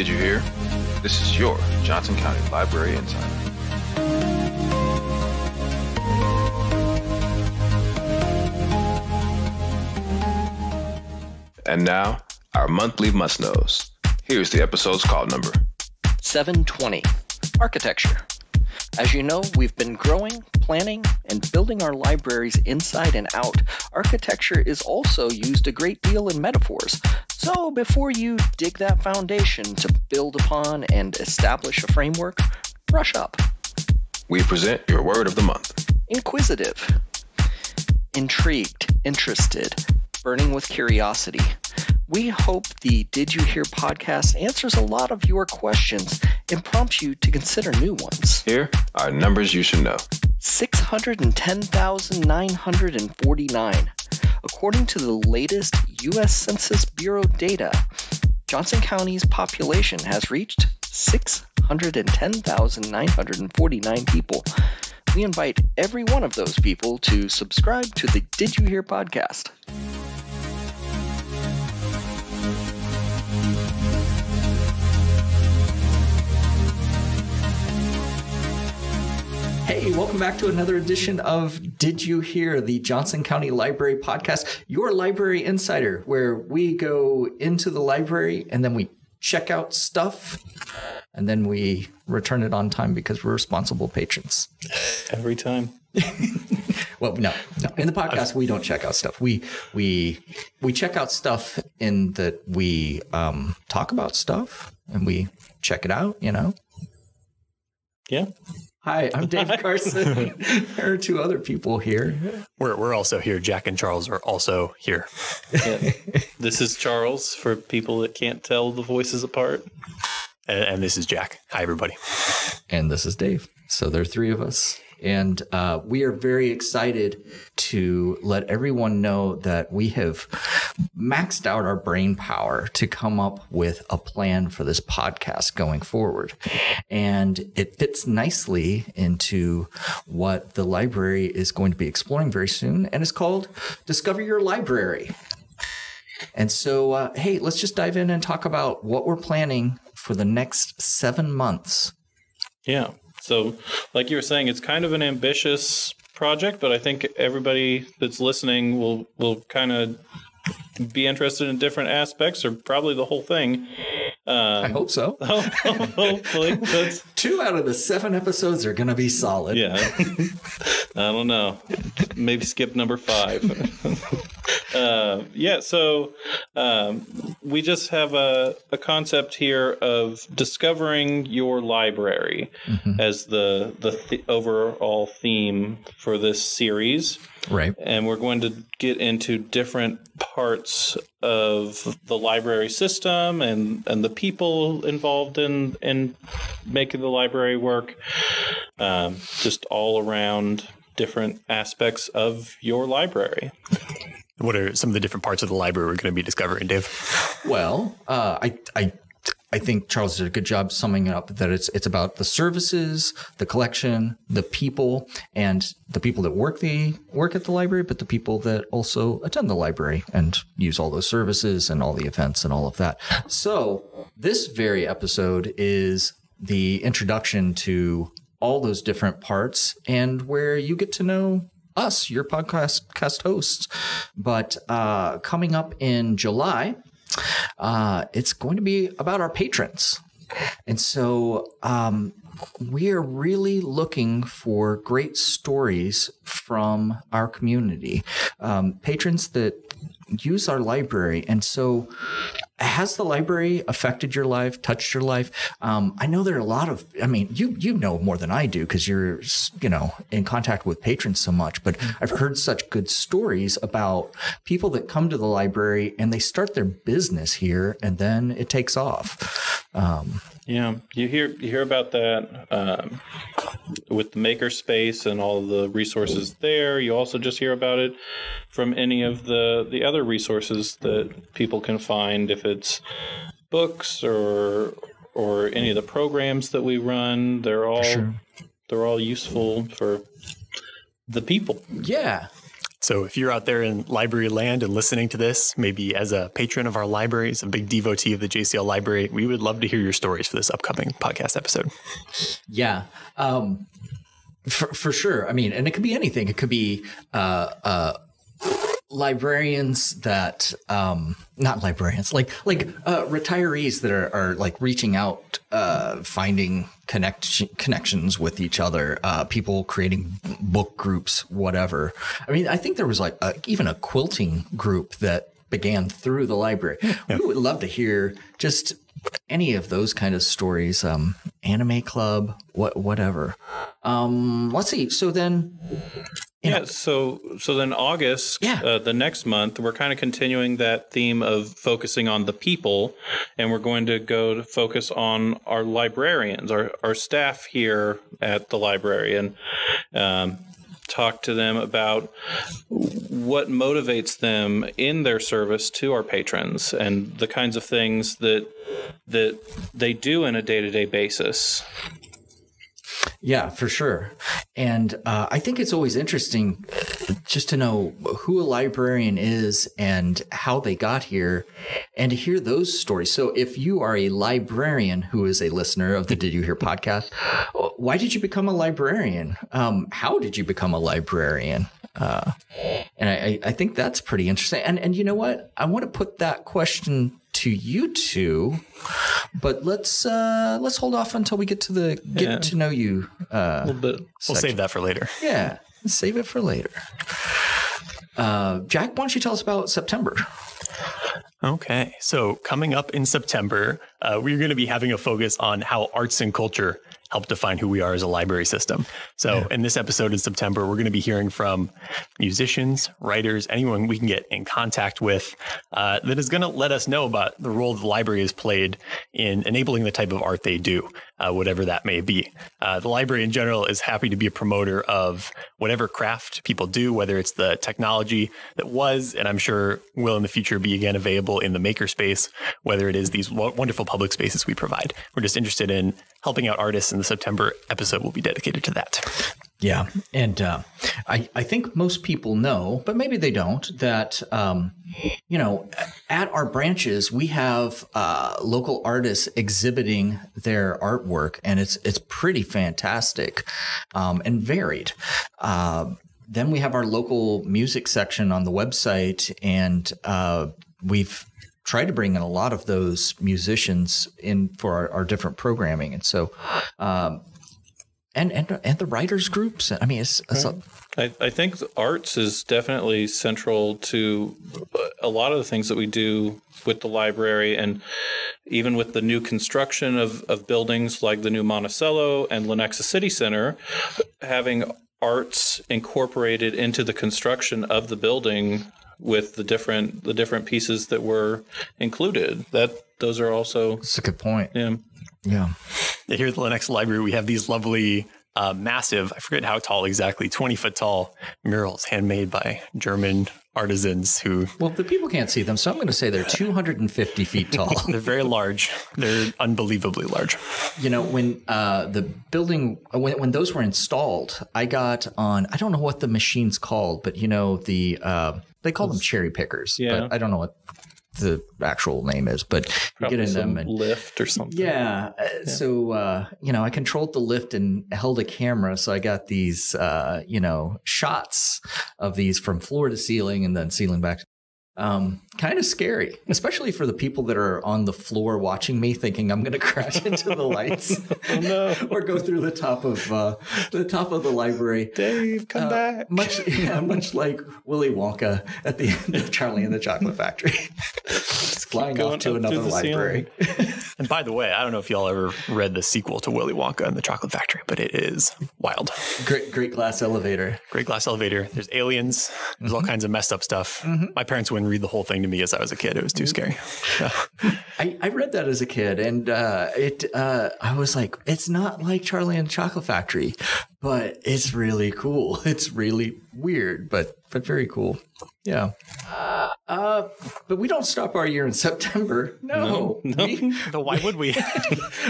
Did you hear? This is your Johnson County Library Insider. And now, our monthly must knows. Here's the episode's call number 720 Architecture. As you know, we've been growing, planning, and building our libraries inside and out. Architecture is also used a great deal in metaphors. So before you dig that foundation to build upon and establish a framework, brush up. We present your word of the month Inquisitive, intrigued, interested, burning with curiosity. We hope the Did You Hear podcast answers a lot of your questions and prompts you to consider new ones. Here are numbers you should know 610,949. According to the latest U.S. Census Bureau data, Johnson County's population has reached 610,949 people. We invite every one of those people to subscribe to the Did You Hear podcast. Hey, welcome back to another edition of Did You Hear, the Johnson County Library podcast, your library insider, where we go into the library and then we check out stuff and then we return it on time because we're responsible patrons. Every time. Well, no, no. In the podcast, we don't check out stuff. We we we check out stuff in that we um, talk about stuff and we check it out. You know. Yeah. Hi, I'm Dave Carson. there are two other people here. We're, we're also here. Jack and Charles are also here. yeah. This is Charles for people that can't tell the voices apart. And, and this is Jack. Hi, everybody. And this is Dave. So there are three of us. And uh, we are very excited to let everyone know that we have maxed out our brain power to come up with a plan for this podcast going forward. And it fits nicely into what the library is going to be exploring very soon. And it's called Discover Your Library. And so, uh, hey, let's just dive in and talk about what we're planning for the next seven months. Yeah. So, like you were saying, it's kind of an ambitious project, but I think everybody that's listening will will kind of be interested in different aspects, or probably the whole thing. Um, I hope so. hopefully, two out of the seven episodes are going to be solid. Yeah, I don't know. Maybe skip number five. uh, yeah, so um, we just have a, a concept here of discovering your library mm-hmm. as the the th- overall theme for this series. Right. And we're going to get into different parts of the library system and, and the people involved in, in making the library work. Um, just all around different aspects of your library. What are some of the different parts of the library we're going to be discovering, Dave? Well, uh, I, I I think Charles did a good job summing it up that it's it's about the services, the collection, the people, and the people that work the work at the library, but the people that also attend the library and use all those services and all the events and all of that. So this very episode is the introduction to all those different parts and where you get to know us, your podcast cast hosts. But uh, coming up in July, uh, it's going to be about our patrons. And so um, we are really looking for great stories from our community, um, patrons that use our library. And so has the library affected your life, touched your life? Um, I know there are a lot of, I mean, you, you know more than I do because you're, you know, in contact with patrons so much, but I've heard such good stories about people that come to the library and they start their business here and then it takes off. Um, yeah, you hear you hear about that um, with the makerspace and all the resources there. You also just hear about it from any of the the other resources that people can find, if it's books or or any of the programs that we run. They're all sure. they're all useful for the people. Yeah, So if you're out there in library land and listening to this, maybe as a patron of our libraries, a big devotee of the JCL library, we would love to hear your stories for this upcoming podcast episode. Yeah. Um, for, for sure. I mean, and it could be anything. It could be uh, uh, librarians that um not librarians like like uh retirees that are, are like reaching out uh finding connect connections with each other uh people creating book groups whatever. I mean i think there was like a, even a quilting group that began through the library. We would love to hear just any of those kind of stories um anime club what whatever. Um let's see. So then yeah so so then august Yeah. uh, the next month we're kind of continuing that theme of focusing on the people and we're going to go to focus on our librarians our, our staff here at the library and um, talk to them about what motivates them in their service to our patrons and the kinds of things that that they do in a day-to-day basis Yeah, for sure. And uh, I think it's always interesting just to know who a librarian is and how they got here and to hear those stories. So if you are a librarian who is a listener of the Did You Hear podcast, why did you become a librarian? Um, how did you become a librarian? Uh, and I, I think that's pretty interesting. And and you know what? I want to put that question to you two, but let's uh, let's hold off until we get to the get Yeah. to know you. Uh, a little bit We'll save that for later. yeah, save it for later. Uh, Jack, why don't you tell us about September? Okay. So, coming up in September, uh, we're going to be having a focus on how arts and culture help define who we are as a library system. So, in this episode in September, we're going to be hearing from musicians, writers, anyone we can get in contact with uh, that is going to let us know about the role the library has played in enabling the type of art they do, uh, whatever that may be. Uh, the library in general is happy to be a promoter of whatever craft people do, whether it's the technology that was, and I'm sure will in the future be again available in the makerspace, whether it is these wo- wonderful public spaces we provide. We're just interested in helping out artists, and the September episode will be dedicated to that. Yeah, and uh, I I think most people know, but maybe they don't that um, you know at our branches we have uh, local artists exhibiting their artwork, and it's it's pretty fantastic um, and varied. Uh, then we have our local music section on the website, and uh, we've tried to bring in a lot of those musicians in for our, our different programming, and so. Um, and, and and the writers groups. I mean, it's, it's a, I, I think the arts is definitely central to a lot of the things that we do with the library and even with the new construction of, of buildings like the new Monticello and Lenexa City Center, having arts incorporated into the construction of the building with the different the different pieces that were included. That those are also it's a good point. yeah. Yeah. Here at the Lenexa Library, we have these lovely, uh, massive, I forget how tall exactly, 20 foot tall murals handmade by German artisans who Well, the people can't see them, so I'm going to say they're 250 feet tall. they're very large. They're unbelievably large. you know, when uh, the building when when those were installed, I got on. I don't know what the machine's called, but you know the uh, they call them cherry pickers. Yeah. But I don't know what the actual name is, but you get in them and lift or something. Yeah. uh, So, uh, you know, I controlled the lift and held a camera. So I got these, uh, you know, shots of these from floor to ceiling and then ceiling back. Um, kind of scary, especially for the people that are on the floor watching me thinking I'm going to crash into the lights oh, no. or go through the top of, uh, the top of the library. Dave, come uh, back. Much, yeah, much like Willy Wonka at the end of Charlie and the Chocolate Factory, flying off to another library. And by the way, I don't know if y'all ever read the sequel to Willy Wonka and the Chocolate Factory, but it is wild. Great, great glass elevator. Great glass elevator. There's aliens. There's all mm-hmm. kinds of messed up stuff. Mm-hmm. My parents wouldn't read the whole thing to me as I was a kid. It was too scary. I, I read that as a kid, and uh, it uh, I was like, it's not like Charlie and the Chocolate Factory, but it's really cool. It's really weird, but but very cool. Yeah. Uh, uh, but we don't stop our year in September. No. No. We- But why would we?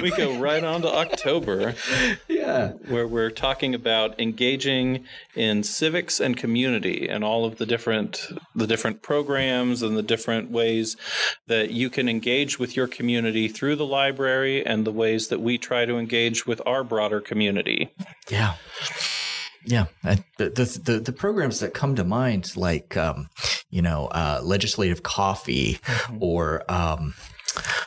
we go right on to October. yeah. yeah. where we're talking about engaging in civics and community and all of the different the different programs and the different ways that you can engage with your community through the library and the ways that we try to engage with our broader community. Yeah. Yeah, I, the, the the programs that come to mind, like um, you know, uh, legislative coffee, or um,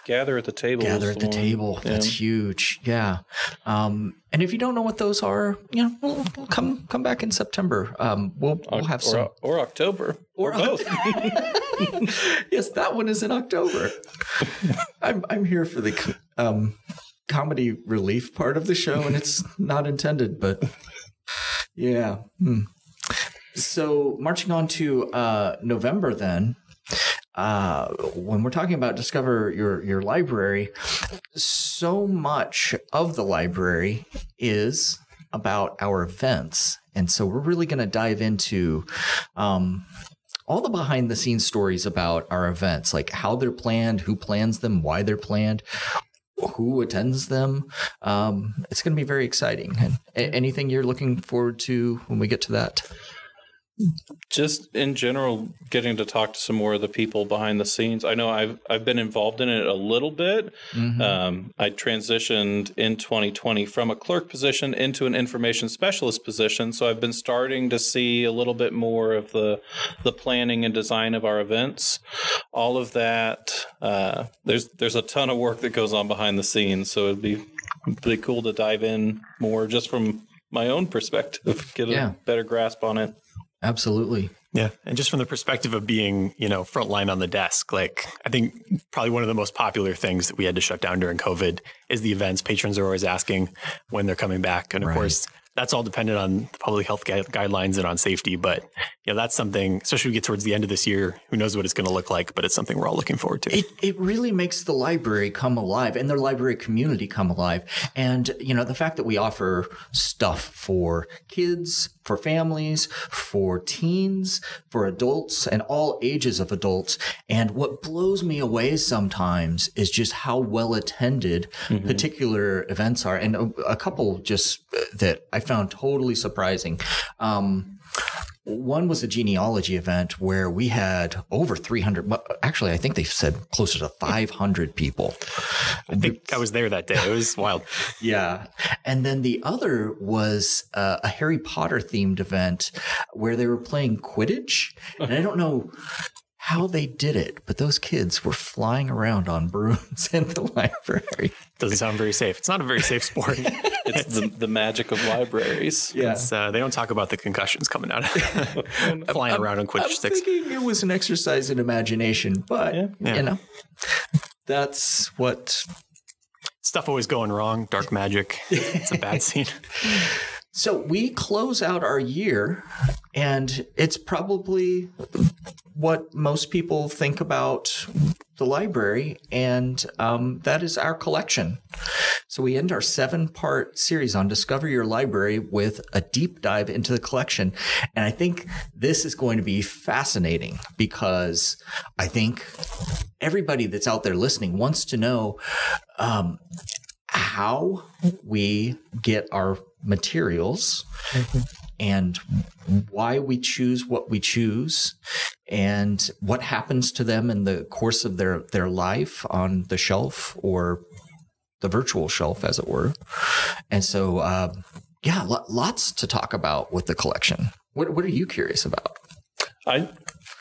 Gather at the table. gather at the table. Yeah. That's huge. Yeah. Um, and if you don't know what those are, you know, we'll, we'll come come back in September. Um, we'll we'll have or, some. or October or, Or both. yes, that one is in October. I'm I'm here for the um, comedy relief part of the show, and it's not intended, but yeah. Hmm. So marching on to uh, November, then. Uh, when we're talking about discover your your library, so much of the library is about our events, and so we're really going to dive into um, all the behind the scenes stories about our events, like how they're planned, who plans them, why they're planned, who attends them. Um, it's going to be very exciting. And anything you're looking forward to when we get to that? Just in general getting to talk to some more of the people behind the scenes. I know i've i've been involved in it a little bit. Um, i transitioned in 2020 from a clerk position into an information specialist position. So i've been starting to see a little bit more of the the planning and design of our events. All of that uh, there's there's a ton of work that goes on behind the scenes. So it'd be pretty cool to dive in more just from my own perspective get a Yeah. better grasp on it Absolutely. Yeah. And just from the perspective of being, you know, frontline on the desk, like I think probably one of the most popular things that we had to shut down during COVID is the events. Patrons are always asking when they're coming back. And of Right. course, that's all dependent on public health gui- guidelines and on safety. But, you know, that's something, especially we get towards the end of this year, who knows what it's going to look like, but it's something we're all looking forward to. It it really makes the library come alive and the library community come alive. And you know, the fact that we offer stuff for kids, for families, for teens, for adults and all ages of adults. And what blows me away sometimes is just how well attended particular events are. And a, a couple just uh, that I found totally surprising. Um, one was a genealogy event where we had over 300, but actually, I think they said closer to 500 people. I think I was there that day. It was wild. Yeah. And then the other was uh, a Harry Potter themed event where they were playing Quidditch. And I don't know how they did it, but those kids were flying around on brooms in the library. Doesn't sound very safe. It's not a very safe sport. It's the, the magic of libraries. Yeah. Uh, they don't talk about the concussions coming out, flying around on Quidditch I'm sticks. thinking it was an exercise in imagination, but Yeah. you know, that's what Stuff always going wrong. Dark magic. It's a bad scene. So we close out our year, and it's probably what most people think about the library, and um, that is our collection. So we end our seven part series on Discover Your Library with a deep dive into the collection. And I think this is going to be fascinating because I think everybody that's out there listening wants to know um, how we get our materials and why we choose what we choose and what happens to them in the course of their, their life on the shelf or the virtual shelf, as it were. And so, um, yeah, lo- lots to talk about with the collection. What, what are you curious about? I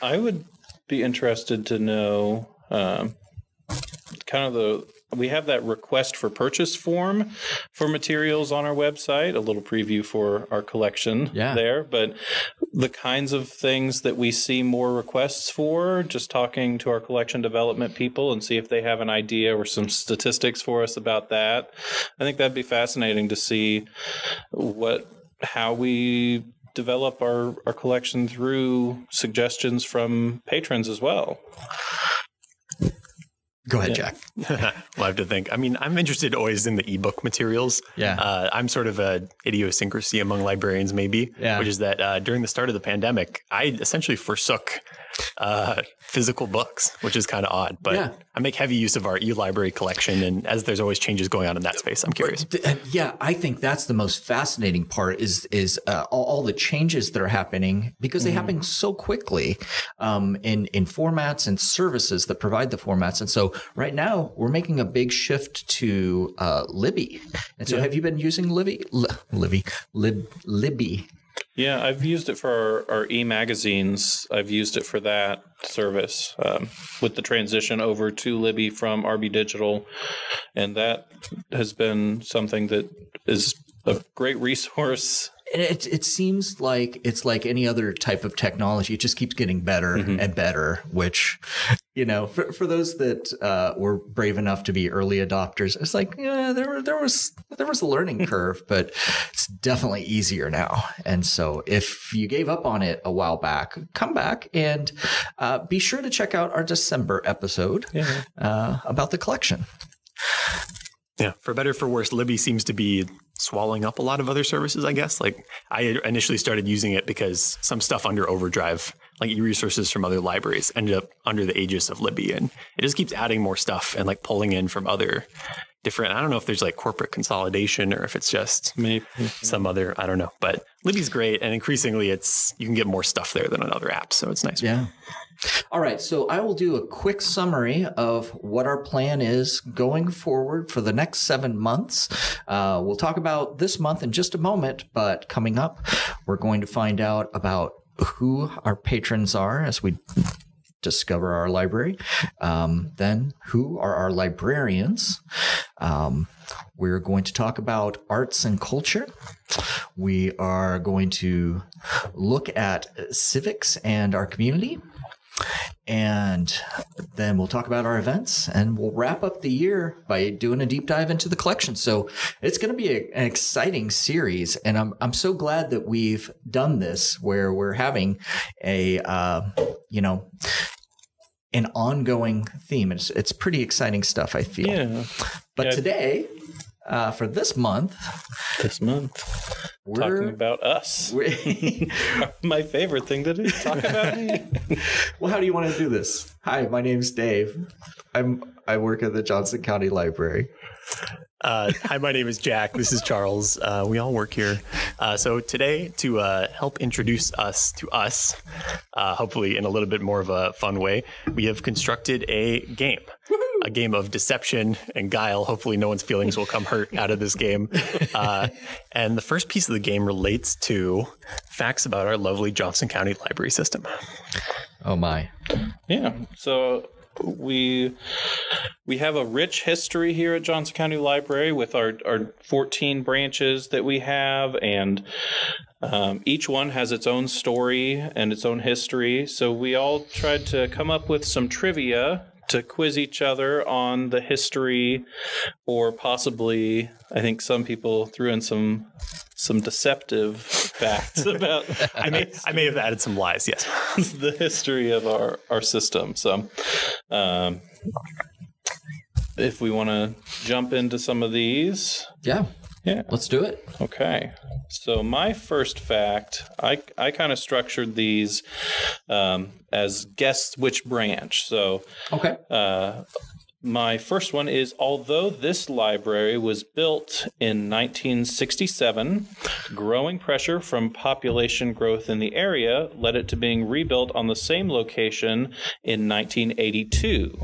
I would be interested to know um, kind of the we have that request for purchase form for materials on our website. A little preview for our collection Yeah. there, but the kinds of things that we see more requests for, just talking to our collection development people and see if they have an idea or some statistics for us about that. I think that'd be fascinating to see what how we develop our, our collection through suggestions from patrons as well. Go ahead, Jack. we'll have to think. I mean, I'm interested always in the ebook materials. Yeah. Uh, I'm sort of a idiosyncrasy among librarians, maybe, Yeah. which is that uh, during the start of the pandemic, I essentially forsook uh, physical books, which is kind of odd. But Yeah. I make heavy use of our e-library collection, and as there's always changes going on in that space, I'm curious. Yeah, I think that's the most fascinating part is is uh, all, all the changes that are happening because they happen so quickly um, in in formats and services that provide the formats. And so right now we're making a big shift to uh, Libby. And so have you been using Libby? Li- Libby, Lib, Libby. Yeah, I've used it for our, our e magazines. I've used it for that service um, with the transition over to Libby from RB Digital, and that has been something that is a great resource. And It, it seems like it's like any other type of technology. It just keeps getting better and better, which, you know, for, for those that uh, were brave enough to be early adopters, it's like, yeah, there, were, there was there was a learning curve, but it's definitely easier now. And so if you gave up on it a while back, come back and uh, be sure to check out our December episode uh, about the collection. Yeah, for better or for worse, Libby seems to be swallowing up a lot of other services, I guess. Like I initially started using it because some stuff under Overdrive, like e-resources from other libraries, ended up under the aegis of Libby. And it just keeps adding more stuff and like pulling in from other different I don't know if there's like corporate consolidation or if it's just Maybe. some other I don't know. But Libby's great and increasingly it's you can get more stuff there than on other apps. So it's nice. Yeah. All right. So I will do a quick summary of what our plan is going forward for the next seven months. Uh, we'll talk about this month in just a moment, but coming up, we're going to find out about who our patrons are as we discover our library. Um, then, who are our librarians? Um, we're going to talk about arts and culture. We are going to look at civics and our community. And then we'll talk about our events and we'll wrap up the year by doing a deep dive into the collection. So it's going to be a, an exciting series. And I'm, I'm so glad that we've done this where we're having a, uh, you know, an ongoing theme. It's, it's pretty exciting stuff, I feel. Yeah, But Yeah. today, uh, for this month, this month we're, talking about us. we My favorite thing to do. Talk about me. well, how do you want to do this? Hi, my name's Dave. I'm I work at the Johnson County Library. Uh, hi, my name is Jack. This is Charles. Uh, we all work here. Uh, so today, to uh, help introduce us to us, uh, hopefully in a little bit more of a fun way, we have constructed a game. A game of deception and guile. Hopefully, no one's feelings will come hurt out of this game. Uh, and the first piece of the game relates to facts about our lovely Johnson County library system. Oh my. Yeah. So we we have a rich history here at Johnson County Library with our our 14 branches that we have and um, each one has its own story and its own history. So we all tried to come up with some trivia to quiz each other on the history or possibly I think some people threw in some some deceptive facts about I may, I may have added some lies. Yes. the history of our, our system. So, um, if we want to jump into some of these, Yeah, yeah, let's do it. okay. So, my first fact, I, I kind of structured these um, as guess which branch. So, Okay. uh, my first one is although this library was built in 1967, growing pressure from population growth in the area led it to being rebuilt on the same location in 1982.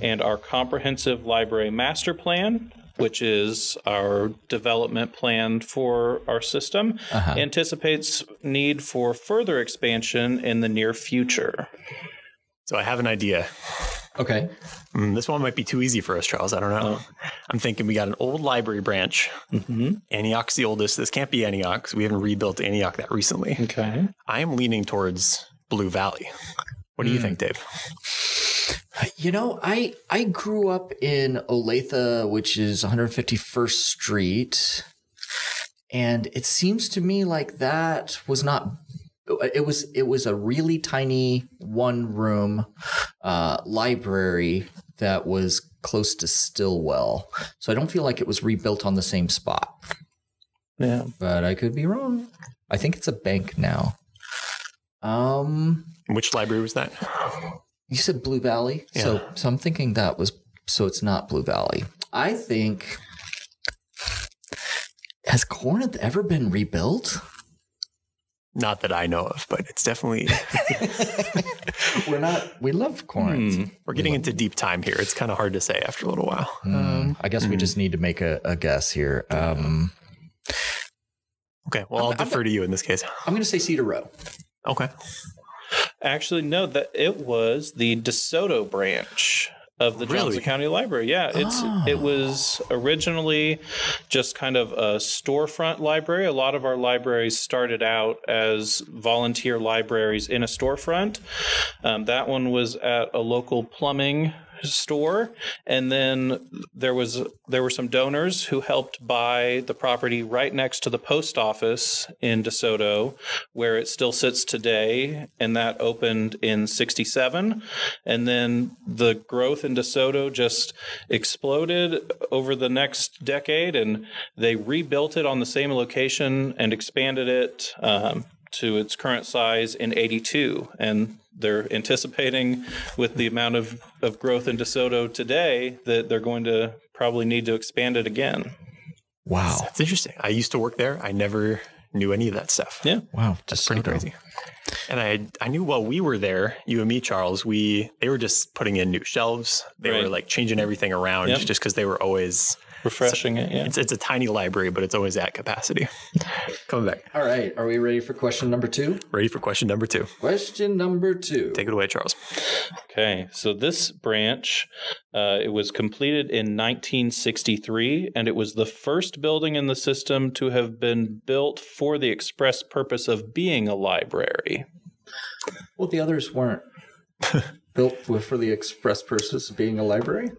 And our comprehensive library master plan, which is our development plan for our system, anticipates need for further expansion in the near future. So I have an idea. Okay. Mm, this one might be too easy for us, Charles. I don't know. I'm thinking we got an old library branch. Mm-hmm. Antioch's the oldest. This can't be Antioch. 'cause We haven't rebuilt Antioch that recently. Okay. I am leaning towards Blue Valley. What do you think, Dave? You know, I I grew up in Olathe, which is 151st Street, and it seems to me like that was not. It was it was a really tiny one room uh, library that was close to Stillwell, so I don't feel like it was rebuilt on the same spot. Yeah. But I could be wrong. I think it's a bank now. Um. Which library was that? You said Blue Valley, so so I'm thinking that was so it's not Blue Valley. I think has Corinth ever been rebuilt? Not that I know of, but it's definitely We're not. We love Corinth. we're getting into deep time here. It's kind of hard to say after a little while. Um, I guess we just need to make a, a guess here. Um, Okay, well, I'll defer to you in this case. I'm going to say Cedar Roe. Okay. Actually, no, that it was the DeSoto branch of the Really? Johnson County Library. Yeah, it's it was originally just kind of a storefront library. A lot of our libraries started out as volunteer libraries in a storefront. Um, that one was at a local plumbing store and then there was there were some donors who helped buy the property right next to the post office in DeSoto where it still sits today and that opened in 67 and then the growth in DeSoto just exploded over the next decade and they rebuilt it on the same location and expanded it um, to its current size in 82 and they're anticipating with the amount of, of growth in DeSoto today that they're going to probably need to expand it again. Wow. That's interesting. I used to work there. I never knew any of that stuff. Yeah. Wow. That's pretty crazy. And I I knew while we were there, you and me, Charles, we they were just putting in new shelves. They were like changing everything around Yep. just because they were always Refreshing it, yeah. it's it's a tiny library, but it's always at capacity. Coming back. All right. Are we ready for question number two? Ready for question number two. Question number two. Take it away, Charles. Okay, so this branch, uh, it was completed in 1963, and it was the first building in the system to have been built for the express purpose of being a library. well, the others weren't built for for the express purpose of being a library.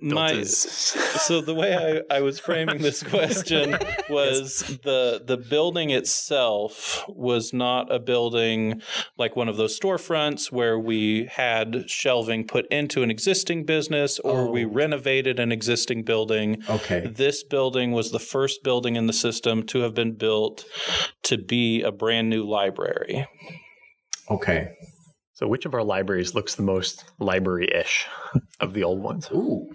My- so the way I, I was framing this question was the the building itself was not a building like one of those storefronts where we had shelving put into an existing business or we Oh. renovated an existing building. Okay. This building was the first building in the system to have been built to be a brand new library. Okay. So which of our libraries looks the most library-ish of the old ones? Ooh.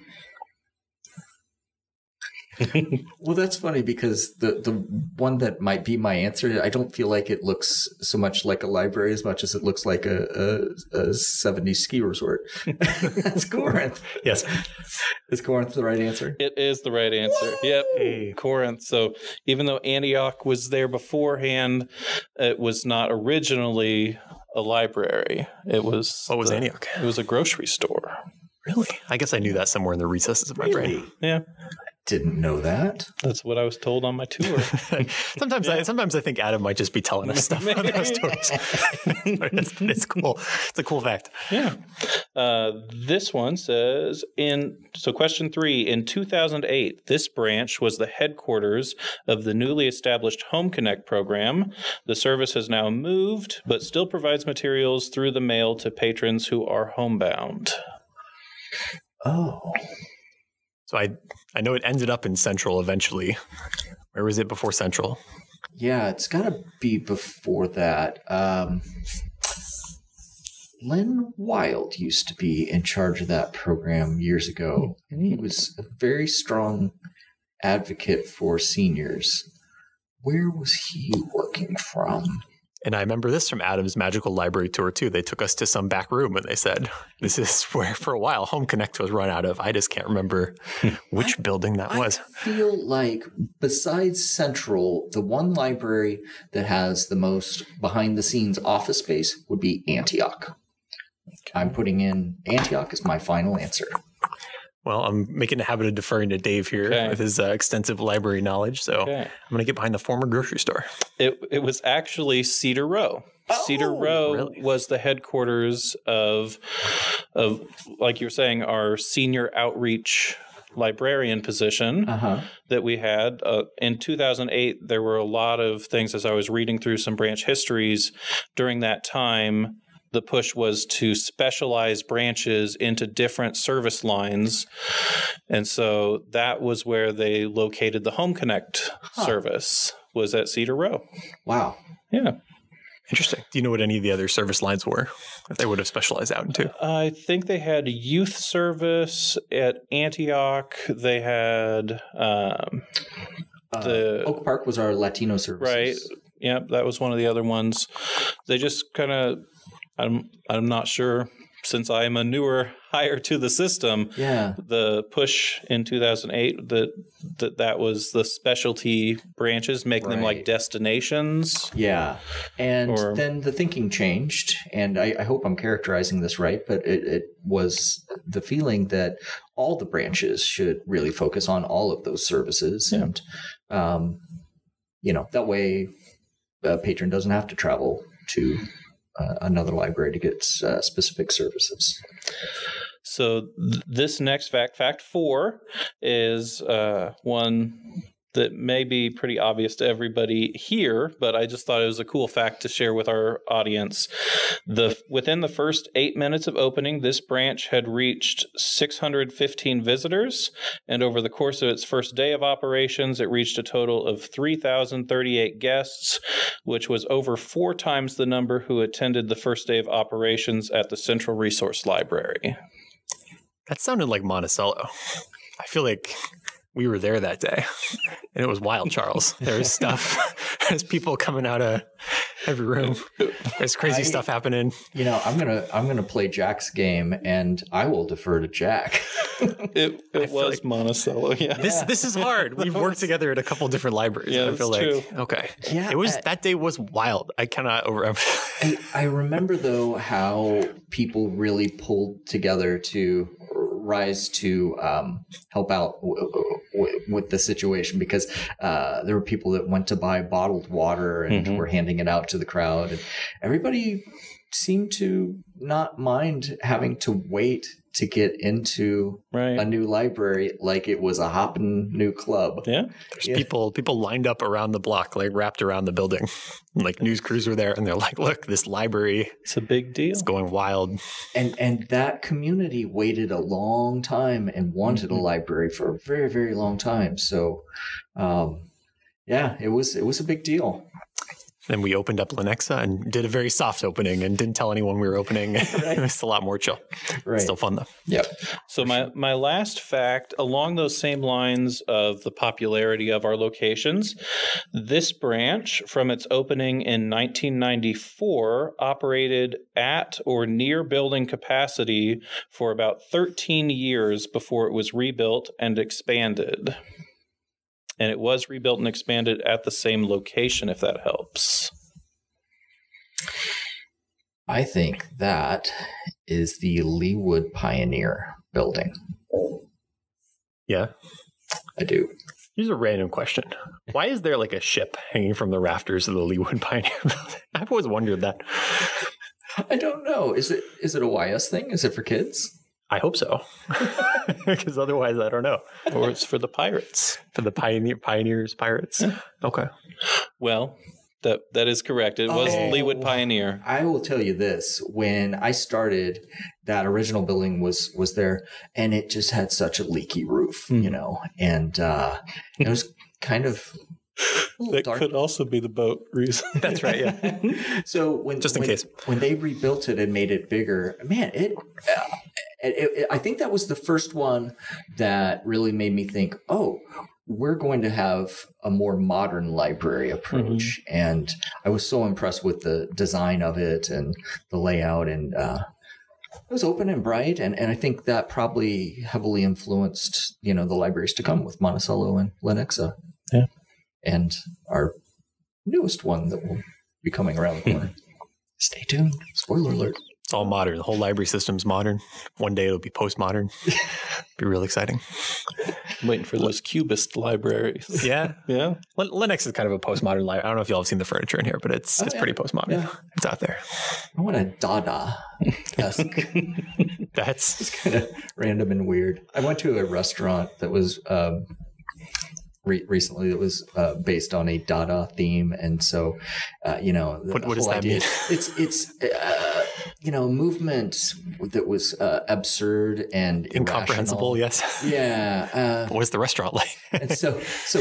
well, that's funny because the the one that might be my answer, I don't feel like it looks so much like a library as much as it looks like a a, a 70s ski resort. that's Corinth. Yes. Is Corinth the right answer? It is the right answer. Yep. Hey. Corinth. So even though Antioch was there beforehand, it was not originally a library. It was What was the- Antioch? It was a grocery store. Really? I guess I knew that somewhere in the recesses of my brain. Yeah, Didn't know that. that's what I was told on my tour. sometimes I sometimes I think Adam might just be telling us stuff about those stories. But it's, it's cool. It's a cool fact. yeah. Uh, this one says in so question three in 2008, this branch was the headquarters of the newly established Home Connect program. The service has now moved, but still provides materials through the mail to patrons who are homebound. Oh. So I I know it ended up in Central eventually. Where was it before Central? Yeah, it's got to be before that. Um, Len Wild used to be in charge of that program years ago, and he was a very strong advocate for seniors. Where was he working from? And I remember this from Adam's Magical Library tour too. They took us to some back room and they said, "This is where for a while Home Connect was run out of." I just can't remember which building that was. I feel like besides Central, the one library that has the most behind the scenes office space would be Antioch. I'm putting in Antioch as my final answer. Well, I'm making a habit of deferring to Dave here Okay. with his uh, extensive library knowledge. So Okay. I'm going to get behind the former grocery store. It it was actually Cedar Roe. Cedar Oh, Row really? was the headquarters of of like you were saying our senior outreach librarian position Uh huh. that we had uh, in 2008 there were a lot of things as I was reading through some branch histories during that time the push was to specialize branches into different service lines and so that was where they located the home connect service was at Cedar Roe Wow. yeah Interesting. Do you know what any of the other service lines were that they would have specialized out into? I think they had youth service at Antioch. They had um, the Uh, Oak Park was our Latino service. right. Yep, that was one of the other ones. They just kind of. I'm. I'm not sure. Since I'm a newer hire to the system, Yeah. the push in 2008 that that that was the specialty branches, making them like destinations. Yeah. And Or- then the thinking changed. And I, I hope I'm characterizing this right, but it, it was the feeling that all the branches should really focus on all of those services. Yeah. And, um, you know, that way a patron doesn't have to travel to uh, another library to get uh, specific services. So th- this next fact, fact four, is uh, one that may be pretty obvious to everybody here, but I just thought it was a cool fact to share with our audience. The within the first eight minutes of opening, this branch had reached 615 visitors, and over the course of its first day of operations, it reached a total of 3,038 guests, which was over four times the number who attended the first day of operations at the Central Resource Library. That sounded like Monticello. I feel like we were there that day, and it was wild, Charles. There was stuff. There's people coming out of every room. There's crazy I- stuff happening. You know, I'm gonna I'm gonna play Jack's game, and I will defer to Jack. It, it was like- Monticello, yeah. This this is hard. We've worked together at a couple different libraries. Yeah, I feel like true. okay. Yeah, it was uh, that day was wild. I cannot overemphasize. I, I remember though how people really pulled together to rise to um, help out w- with the situation because uh, there were people that went to buy bottled water and Mhm. were handing it out to the crowd, and everybody seemed to not mind having to wait to get into Right. a new library like it was a hopping new club. yeah. There's Yeah. people people lined up around the block, like wrapped around the building. Like news crews were there, and they're like, "Look, this library It's a big deal. It's going wild." and and that community waited a long time and wanted a Mhm. library for a very very long time so um yeah it was it was a big deal Then we opened up Lenexa and did a very soft opening and didn't tell anyone we were opening. it was a lot more chill. right Still fun though. yep So my my last fact along those same lines of the popularity of our locations, this branch from its opening in 1994 operated at or near building capacity for about 13 years before it was rebuilt and expanded. And it was rebuilt and expanded at the same location if that helps. i think that is the leawood pioneer building Yeah. i do Here's a random question. Why is there like a ship hanging from the rafters of the Leawood Pioneer building? I've always wondered that. i don't know is it is it a ys thing is it for kids I hope so. Because otherwise I don't know. Or it's for the pirates. For the pioneer pioneers, pirates. Okay. Well, that that is correct. It was Oh. Leawood Pioneer. I will tell you this: when I started, that original building was was there, and it just had such a leaky roof, you Mhm. know, and uh, it was kind of a little That dark. could also be the boat reason. That's right, yeah. so when Just in when- case. when they rebuilt it and made it bigger, man, it, uh, it, it. I think that was the first one that really made me think, oh. We're going to have a more modern library approach, and I was so impressed with the design of it and the layout, and uh, it was open and bright, and, and I think that probably heavily influenced you know the libraries to come with Monticello and Lenexa, Yeah. And our newest one that will be coming around the corner. Stay tuned. Spoiler alert. It's all modern. The whole library system's modern. One day it'll be postmodern. be real exciting. I'm waiting for those cubist libraries. Yeah. Yeah. Len- Lenexa is kind of a postmodern library. I don't know if y'all have seen the furniture in here, but it's Oh, it's yeah. pretty postmodern. Yeah. It's out there. I want a Dada esque, That's kind of random and weird. I went to a restaurant that was um, re- recently that was uh, based on a Dada theme, and so uh, you know, What- what does that idea- mean? It's it's uh, you know, movement that was uh, absurd and Incomprehensible, irrational. yes. Yeah. Uh, What is the restaurant like? and so, so,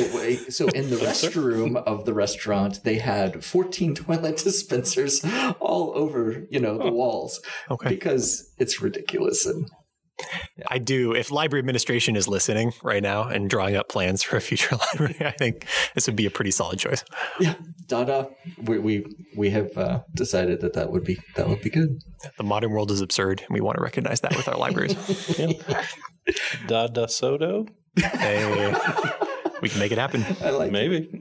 so in the restroom of the restaurant, they had 14 toilet dispensers all over, you know, the walls. Okay. Because it's ridiculous. And I do. If library administration is listening right now and drawing up plans for a future library, I think this would be a pretty solid choice. yeah, Dada, we, we, we have uh, decided that that would be, that would be good. The modern world is absurd, and we want to recognize that with our libraries. Dada Soto? Hey, we can make it happen. I like it. Maybe.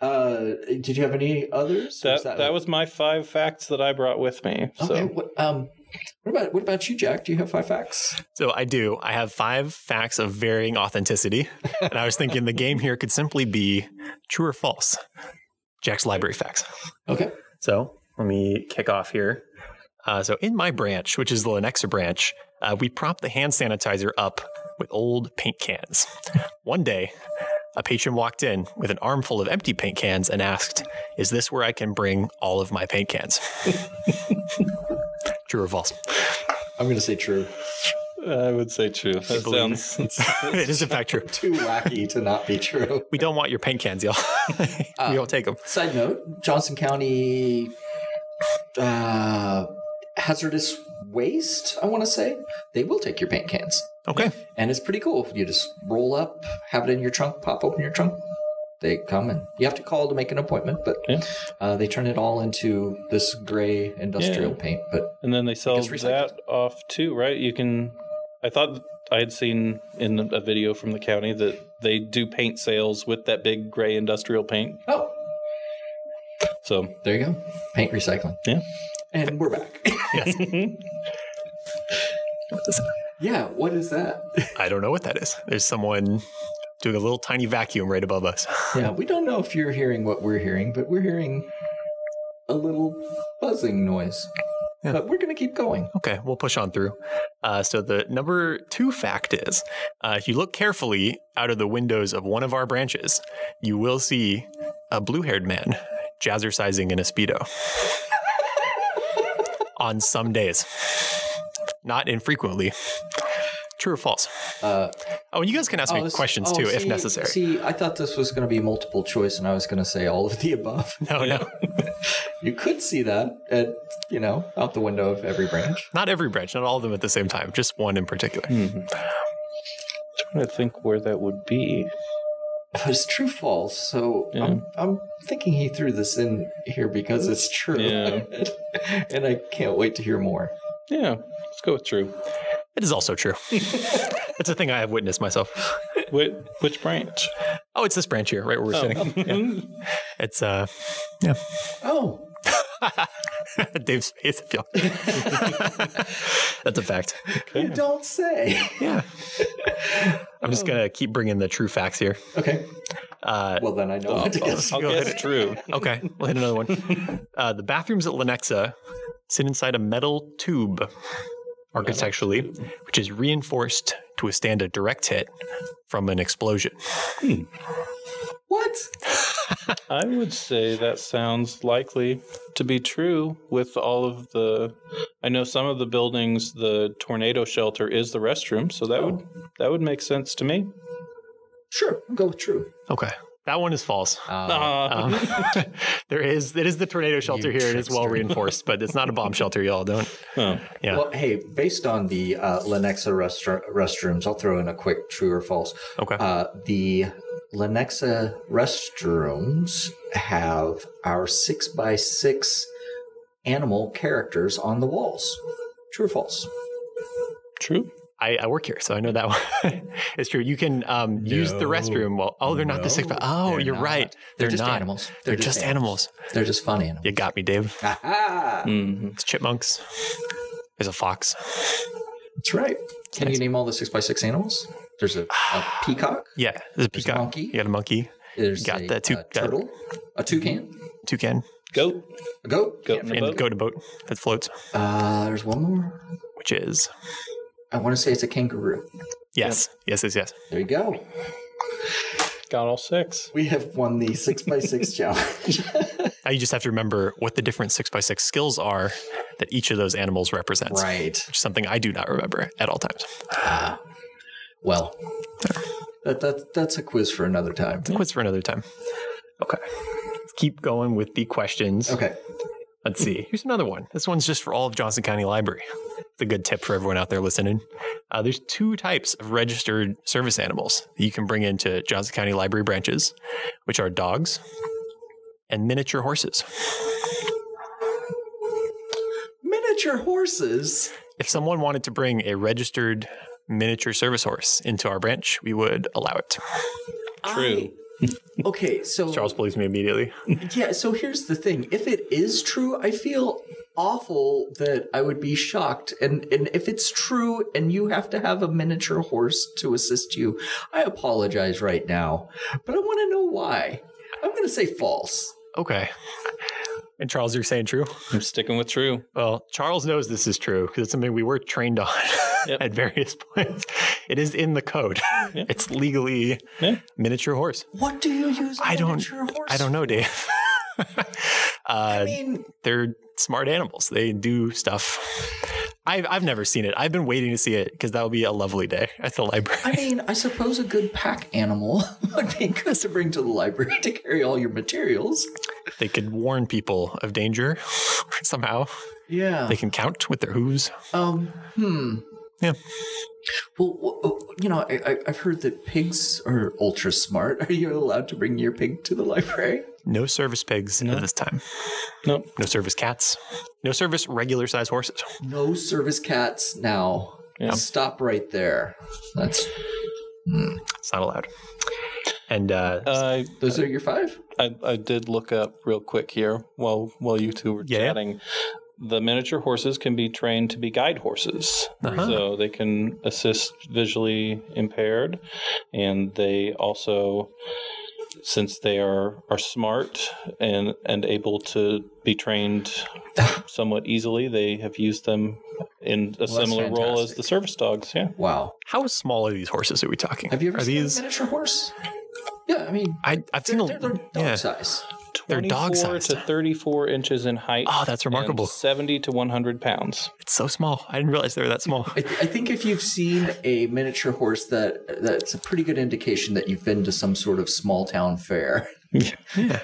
Uh, did you have any others? Or That, is that was my five facts that I brought with me. So Okay. What, um, what about what about you, Jack? Do you have five facts? So I do. I have five facts of varying authenticity, and I was thinking the game here could simply be true or false. Jack's library facts. Okay. So let me kick off here. Uh, so in my branch, which is the Lenexa branch, uh, we prop the hand sanitizer up with old paint cans. One day, a patron walked in with an armful of empty paint cans and asked, "Is this where I can bring all of my paint cans?" True or false? I'm going to say true. I would say true. That sounds. it is in fact true. Too wacky to not be true. We don't want your paint cans, y'all. we don't take them. Side note: Johnson County uh, hazardous waste. I want to say they will take your paint cans, Okay. and it's pretty cool. You just roll up, have it in your trunk, pop open your trunk. They come and you have to call to make an appointment, but Yeah. uh, they turn it all into this gray industrial Yeah. paint. But And then they sell that off too, right? You can. I thought I had seen in a video from the county that they do paint sales with that big gray industrial paint. oh, So there you go, paint recycling. Yeah. and we're back. Yes. What is it? yeah, what is that? I don't know what that is. There's someone doing a little tiny vacuum right above us. Yeah, we don't know if you're hearing what we're hearing, but we're hearing a little buzzing noise. Yeah. But we're going to keep going. Okay, we'll push on through. Uh, so the number two fact is, uh, if you look carefully out of the windows of one of our branches, you will see a blue-haired man jazzercising in a speedo on some days, not infrequently. True or false? Uh, Oh, and you guys can ask me this- questions oh, too if necessary. See, I thought this was going to be multiple choice, and I was going to say all of the above. no, no, You could see that at, you know, out the window of every branch. not every branch, not all of them at the same time, just one in particular. trying to think where that would be. But it's true false, so Yeah. I'm, I'm thinking he threw this in here because it's true. Yeah. and I can't wait to hear more. Yeah, let's go with true. It is also true. it's a thing I have witnessed myself. Which, which branch? Oh, it's this branch here, right where we're Oh. sitting. Yeah. It's uh, yeah. Oh, Dave's face. If y'all. That's a fact. you don't say. Yeah. I'm just gonna keep bringing the true facts here. Okay. Uh, Well, then I know what to guess. I'll Go guess true. okay, we'll hit another one. Uh, the bathrooms at Lenexa sit inside a metal tube, architecturally, which is reinforced to withstand a direct hit from an explosion. Hmm. What? I would say that sounds likely to be true with all of the. I know some of the buildings, the tornado shelter is the restroom, so that would oh. that would make sense to me. Sure, I'll go with true. Okay, that one is false. Uh, Um, there is it is the tornado shelter You here. It is well reinforced, but it's not a bomb shelter, y'all. Don't. oh, Yeah. Well, hey, based on the uh, Lenexa restra- restrooms, I'll throw in a quick true or false. Okay. Uh, the Lenexa restrooms have our six by six animal characters on the walls. True or false? true. I, I work here, so I know that one. it's true. You can um, use the restroom. Well, oh, they're not the six. By, oh, you're not. right. They're They're, just not. animals. They're, just animals. They're just fun animals. You got me, Dave. Ha Mhm. It's chipmunks. There's a fox. That's right. Can you name all the six by six animals? There's a, a peacock. Yeah, there's a There's a peacock. monkey. You got a monkey. There's Got a, that too- a got- turtle, a toucan, Toucan. Goat. a goat. Goat Can't a And boat. goat a boat that floats, Uh, there's one more. which is I want to say it's a kangaroo. yes, yes, yes, yes. There you go. Got all six. We have won the six by six challenge. Now you just have to remember what the different six by six skills are that each of those animals represents. Right. Which is something I do not remember at all times. Ah. Well, that, that that's a quiz for another time. It's A quiz for another time. Okay. Let's keep going with the questions. Okay. Let's see. Here's another one. This one's just for all of Johnson County Library. It's a good tip for everyone out there listening. Uh, there's two types of registered service animals that you can bring into Johnson County Library branches, which are dogs and miniature horses. Miniature horses. If someone wanted to bring a registered miniature service horse into our branch, we would allow it. True. I- okay, so Charles believes me immediately. yeah, so here's the thing. If it is true, I feel awful that I would be shocked. And and if it's true and you have to have a miniature horse to assist you, I apologize right now. But I want to know why. I'm going to say false. Okay. And Charles, you're saying true? I'm sticking with true. Well, Charles knows this is true because it's something we were trained on Yep. at various points. It is in the code. It's legally Yeah. miniature horse. What do you use I don't. miniature horse? I don't know, Dave. uh, I mean, they're smart animals. They do stuff. I've I've never seen it. I've been waiting to see it because that will be a lovely day at the library. I mean, I suppose a good pack animal would be good to bring to the library to carry all your materials. They could warn people of danger somehow. Yeah. They can count with their hooves. Um. Hmm. Yeah. Well, you know, I, I- I've heard that pigs are ultra smart. Are you allowed to bring your pig to the library? No service pigs at this time. Nope. No service cats. No service regular size horses. No service cats now. Yeah. Stop right there. That's It's not allowed. And uh, I those are your five. I, I did look up real quick here while while you two were Yeah, yeah. chatting. The miniature horses can be trained to be guide horses, Uh-huh. so they can assist visually impaired, and they also, since they are are smart and and able to be trained somewhat easily, they have used them in a that's similar role as the service dogs. Yeah, Wow. how small are these horses? Are we talking? Have you ever are seen these? a miniature horse? Yeah, I mean, I I've seen they're, a they're, they're dog yeah. size. They're dog twenty-four sized. to thirty-four inches in height. Oh, that's remarkable. and Seventy to one hundred pounds. It's so small. I didn't realize they were that small. I, th- I think if you've seen a miniature horse, that that's a pretty good indication that you've been to some sort of small town fair, Yeah.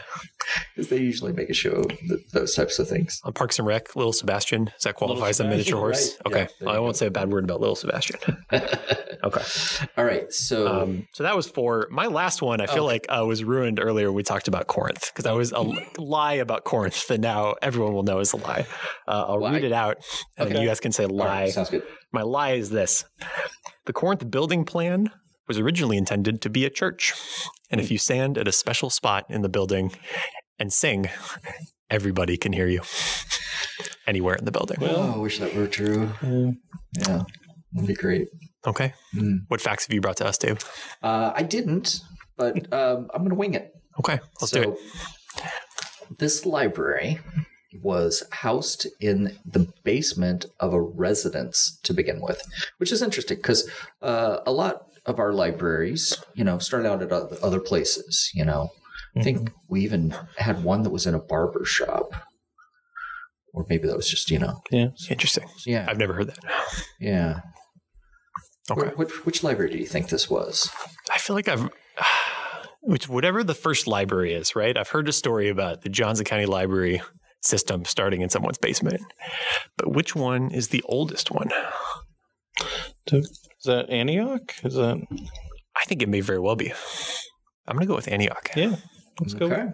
because they usually make a show of th- those types of things. On Parks and Rec, Little Sebastian. Does that qualify as a miniature horse? right. Okay. Yeah, Well, I won't say a bad word about Little Sebastian. okay. All right, so Um, so that was for my last one. I feel like uh, was ruined earlier. We talked about Corinth because I was a lie about Corinth that now everyone will know is a lie. Uh, I'll Why? read it out, and then Okay. you guys can say lie. right, sounds good. My lie is this the Corinth building plan was originally intended to be a church. And if you stand at a special spot in the building and sing, everybody can hear you anywhere in the building. Oh, I wish that were true. Yeah, that'd be great. Okay. Mm. What facts have you brought to us, Dave? Uh, I didn't, but um, I'm going to wing it. Okay. Let's so, do it. This library was housed in the basement of a residence to begin with, which is interesting because uh, a lot of our libraries, you know, start out at other places. You know, I think mm-hmm. we even had one that was in a barber shop, or maybe that was just you know, Yeah. Interesting. yeah, I've never heard that. yeah. Okay. Wh- Which, which library do you think this was? I feel like I've, which whatever the first library is, right? I've heard a story about the Johnson County Library system starting in someone's basement, but which one is the oldest one? Is that Antioch? Is that I think it may very well be. I'm gonna go with Antioch. yeah? Let's go. Okay.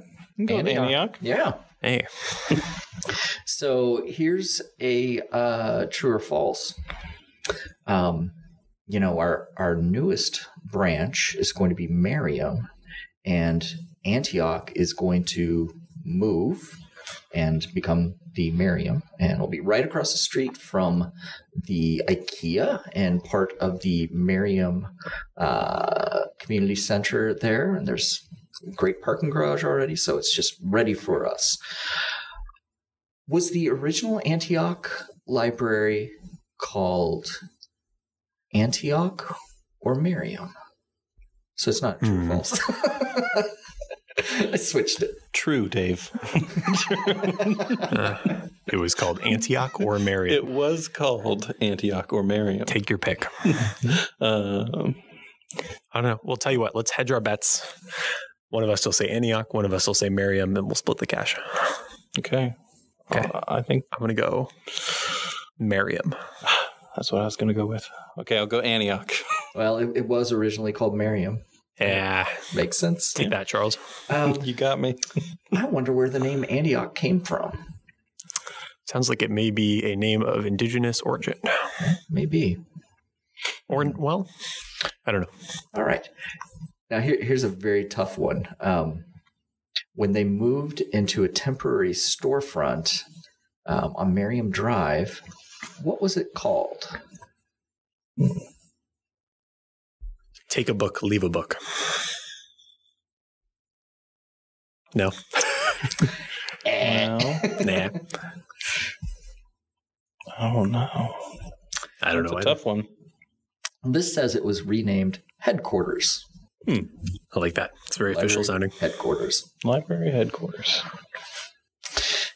go with Antioch. Antioch. Yeah. Hey, So here's a uh, true or false. Um, you know, our our newest branch is going to be Merriam, and Antioch is going to move and become the Merriam, and it'll be right across the street from the IKEA and part of the Merriam uh, community center there. And there's a great parking garage already, so it's just ready for us. Was the original Antioch library called Antioch or Merriam? So it's not true or Hmm. false. I switched it. True, Dave. It was called Antioch or It Merriam. was called Antioch or Merriam. Take your pick. Um, I don't know. We'll tell you what. Let's hedge our bets. One of us will say Antioch. One of us will say Merriam, and we'll split the cash. okay. Okay. Uh, I think I'm gonna go Merriam. that's what I was going to go with. Okay, I'll go Antioch. Well, it, it was originally called Merriam. Yeah, Makes sense. take that, Charles. Um, You got me. I wonder where the name Antioch came from. Sounds like it may be a name of indigenous origin, Maybe. or well, I don't know. All right. Now here, here's a very tough one. Um, when they moved into a temporary storefront um, on Merriam Drive, what was it called? Take a book, leave a book. No, Well, nah, I don't know. I don't It's know. a tough one. This says it was renamed headquarters. I like that. It's very official sounding. Headquarters. Library headquarters.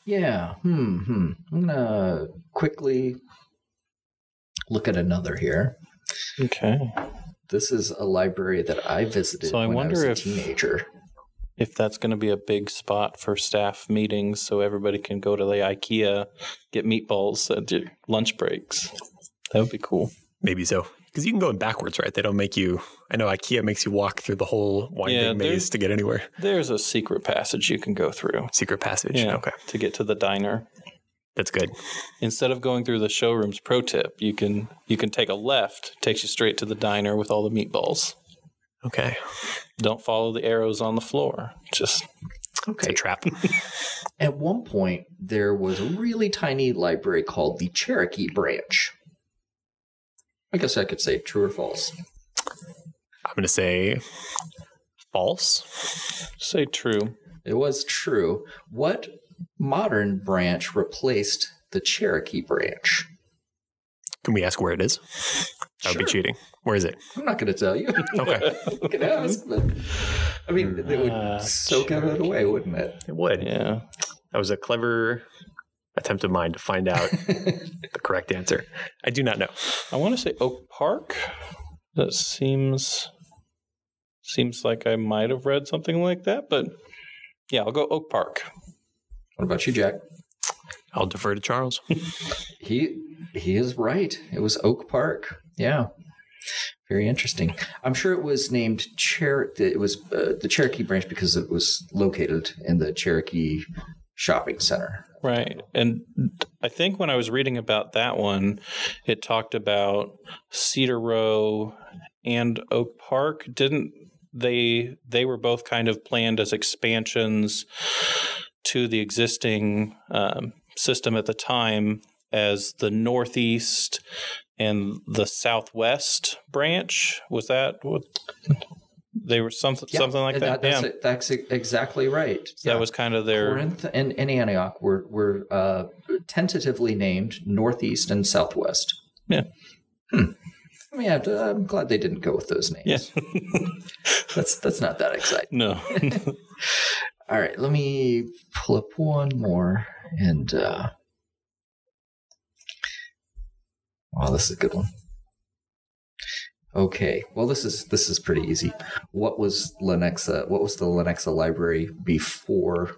Yeah. Hmm. hmm. I'm gonna quickly look at another here. Okay. This is a library that I visited So I when wonder I was a if- teenager. If that's going to be a big spot for staff meetings, so everybody can go to the IKEA, get meatballs uh, at your lunch breaks. That would be cool. Maybe so. Because you can go in backwards, right? They don't make you. I know IKEA makes you walk through the whole winding Yeah, maze to get anywhere. There's a secret passage you can go through. Secret passage. Yeah. Okay, To get to the diner. That's good. Instead of going through the showrooms pro tip, you can you can take a left, takes you straight to the diner with all the meatballs. Okay, Don't follow the arrows on the floor. Just it's Okay. a trap. At one point, there was a really tiny library called the Cherokee Branch. I guess I could say true or false. I'm going to say false. say true. It was true. What modern branch replaced the Cherokee Branch? Can we ask where it is? That would be cheating. Where is it? I'm not going to tell you. Okay, you can ask, but I mean, it would Ah, soak it away, wouldn't it? it would. Yeah. That was a clever attempt of mine to find out the correct answer. I do not know. I want to say Oak Park. That seems seems like I might have read something like that, but yeah, I'll go Oak Park. What about you, Jack? I'll defer to Charles. He he is right. It was Oak Park. Yeah, very interesting. I'm sure it was named Cher. It was uh, the Cherokee branch because it was located in the Cherokee shopping center. Right. And I think when I was reading about that one, it talked about Cedar Roe and Oak Park. Didn't they they were both kind of planned as expansions to the existing um, system at the time as the northeast and the southwest branch was that what they were something Yeah, something like and that, that's, yeah it. that's exactly right. that was kind of their Corinth and, and Antioch were were uh, tentatively named Northeast and Southwest. Yeah. Hmm. I mean, I'm- I'm glad they didn't go with those names. yeah That's that's not that exciting. no All right, let me pull up one more and uh Oh, this is a good one. Okay. Well, this is this is pretty easy. What was Lenexa? What was the Lenexa library before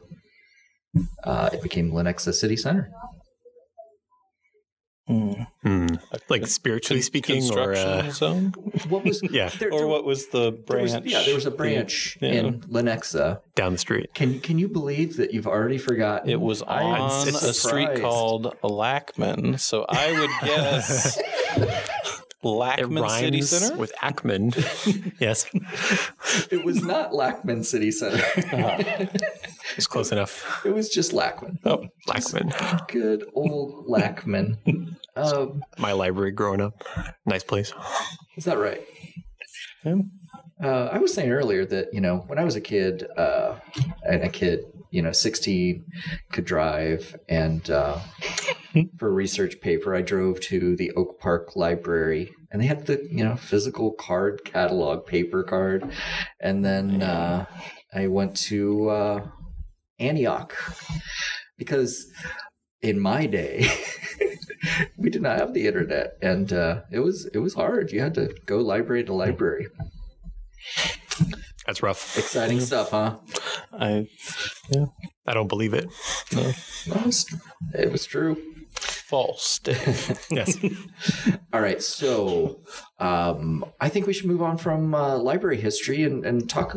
uh, it became Lenexa City Center? Hmm. Hmm. Like spiritually speaking, or uh, zone, What was Yeah. there- or there- what was the there was- branch? yeah, there was a branch Yeah. in Lenexa. down the street. Can can you believe that you've already forgotten? It was on a street called Lackman, so I would guess It Lackman City Center. with Ackman. yes, It was not Lackman City Center. it's close enough. it was just Lackman. oh, Lackman, Good old Lackman. Um, my library growing up. Nice place. is that right? Yeah. Uh, I was saying earlier that you know when I was a kid, uh, and a kid, you know, sixteen, could drive, and uh, for a research paper, I drove to the Oak Park Library, and they had the you know physical card catalog, paper card, and then uh, I went to uh, Antioch because in my day, we did not have the internet, and uh, it was it was hard. You had to go library to library. That's rough. Exciting stuff, huh? I yeah. I don't believe it. It was, it was true. False. Yes. All right, so um, I think we should move on from uh, library history and, and talk.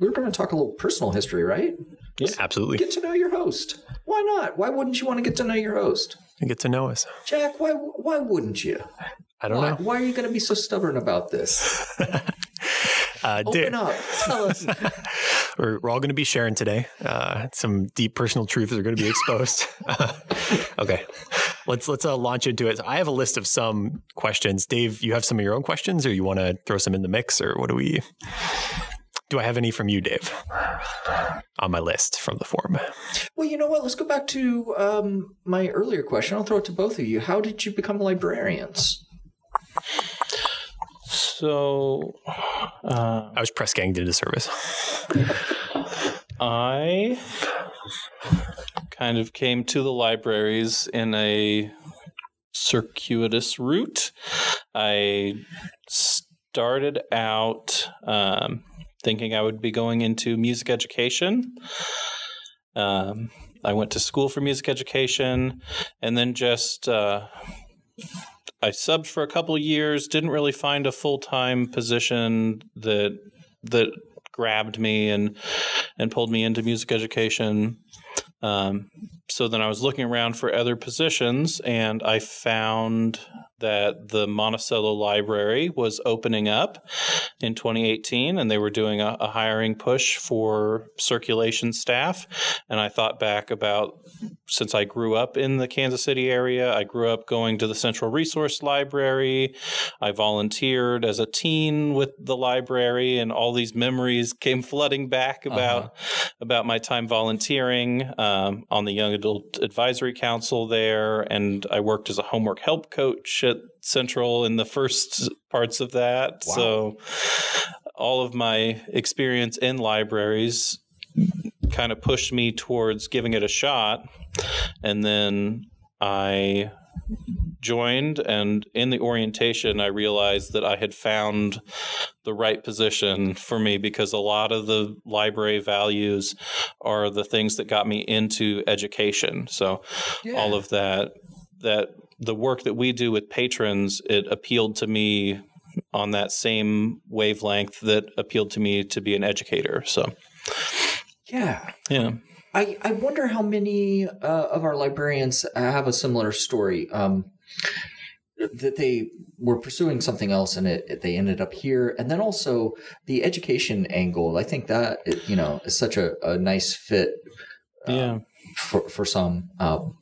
We're going to talk a little personal history, right? Absolutely. Get to know your host. Why not? Why wouldn't you want to get to know your host, And Get to know us. Jack? Why? Why wouldn't you? I don't Why, know. why are you going to be so stubborn about this? Uh, Open up. Tell us. we're, we're all going to be sharing today. Uh, some deep personal truths are going to be exposed. okay, let's let's uh, launch into it. So I have a list of some questions. Dave, you have some of your own questions, or you want to throw some in the mix, or what do we? Do I have any from you, Dave? On my list from the form? Well, you know what? Let's go back to um, my earlier question. I'll throw it to both of you. How did you become librarians? So, uh, I was press ganged into service. I kind of came to the libraries in a circuitous route. I started out um, thinking I would be going into music education. Um, I went to school for music education and then just uh, I subbed for a couple years, didn't really find a full time position that that grabbed me and and pulled me into music education. Um, so then I was looking around for other positions, and I found that the Monticello Library was opening up in 2018, and they were doing a, a hiring push for circulation staff. And I thought back about since I grew up in the Kansas City area, I grew up going to the Central Resource Library. I volunteered as a teen with the library, and all these memories came flooding back about about my time volunteering um, on the Young Adult Advisory Council there, and I worked as a homework help coach at Central in the first parts of that. Wow. So all of my experience in libraries kind of pushed me towards giving it a shot, and then I joined and in the orientation i realized that i had found the right position for me because a lot of the library values are the things that got me into education so all of that that the work that we do with patrons it appealed to me on that same wavelength that appealed to me to be an educator so Yeah. yeah I, I wonder how many uh, of our librarians have a similar story. Um, that they were pursuing something else and it, it- they ended up here, and then also the education angle. I think that you know is such a, a nice fit yeah for for some. Um,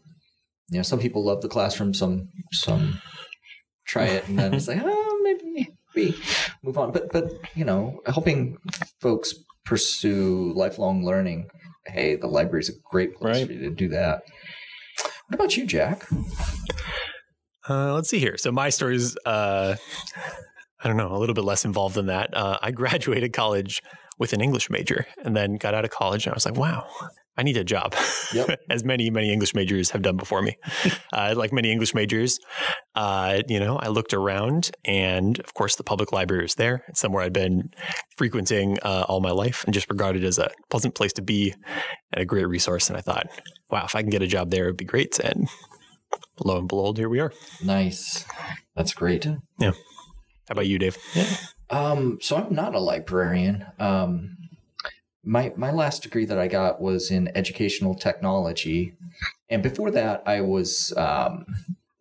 you know, some people love the classroom. Some some try it and then it's like, oh, maybe we move on. But but you know, helping folks pursue lifelong learning. Hey, the library's a great place Right. for you to do that. What about you, Jack? Uh, let's see here. So my story is, uh, I don't know, a little bit less involved than that. Uh, I graduated college with an English major, and then got out of college, and I was like, wow. I need a job, Yep. as many many English majors have done before me. uh, like many English majors, uh, you know, I looked around, and of course, the public library was there. It's somewhere I'd been frequenting uh, all my life, and just regarded as a pleasant place to be and a great resource. And I thought, wow, if I can get a job there, it'd be great. And lo and behold, here we are. Nice. That's great. Yeah. How about you, Dave? Um, so I'm not a librarian. Um, my my last degree that I got was in educational technology, and before that, I was um,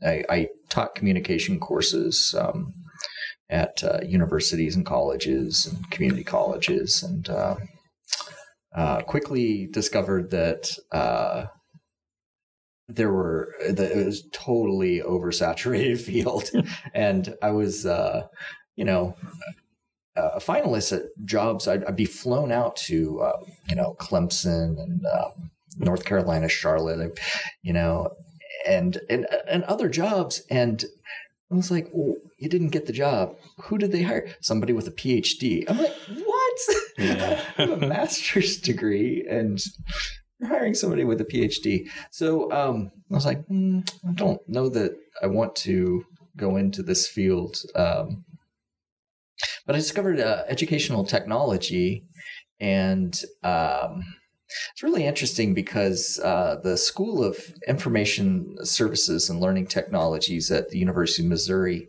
I, I taught communication courses um, at uh, universities and colleges and community colleges, and uh, uh, quickly discovered that. Uh, there were that it was totally oversaturated field, and I was, uh, you know, a finalist at jobs. I'd, I'd be flown out to, uh, you know, Clemson and uh, North Carolina, Charlotte, you know, and and and other jobs. And I was like, well, you didn't get the job. Who did they hire? Somebody with a PhD. I'm like, what? Yeah. I have a master's degree and you're hiring somebody with a PhD. So um, I was like, mm, I don't know that I want to go into this field. Um, but I discovered uh, educational technology, and um, it's really interesting because uh, the School of Information Services and Learning Technologies at the University of Missouri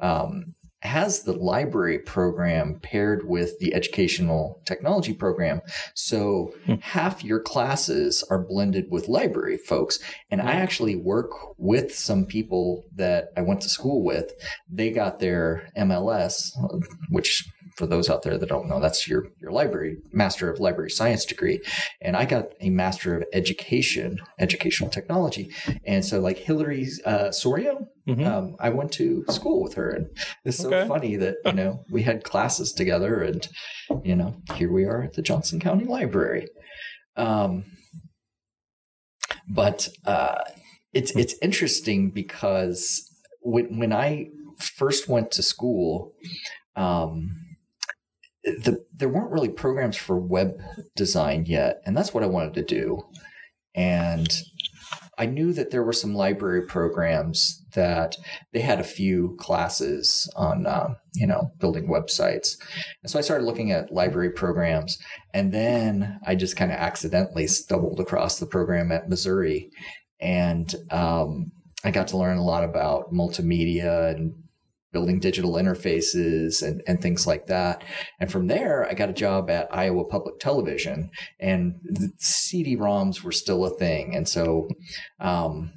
um, has the library program paired with the educational technology program. So hmm. half your classes are blended with library folks. And I hmm. actually work with some people that I went to school with. They got their MLS, which for those out there that don't know, that's your your library master of library science degree, and I got a master of education, educational technology, and so like Hillary uh, Sorio, mm-hmm. um, I went to school with her, and it's so okay. funny that you know we had classes together, and you know here we are at the Johnson County Library. Um, but uh, it's it's interesting because when when I first went to school. Um, the, there weren't really programs for web design yet, and that's what I wanted to do. And I knew that there were some library programs that they had a few classes on, uh, you know, building websites. And so I started looking at library programs, and then I just kind of accidentally stumbled across the program at Missouri, and um, I got to learn a lot about multimedia and building digital interfaces and, and things like that. And from there, I got a job at Iowa Public Television, and CD-ROMs were still a thing. And so um,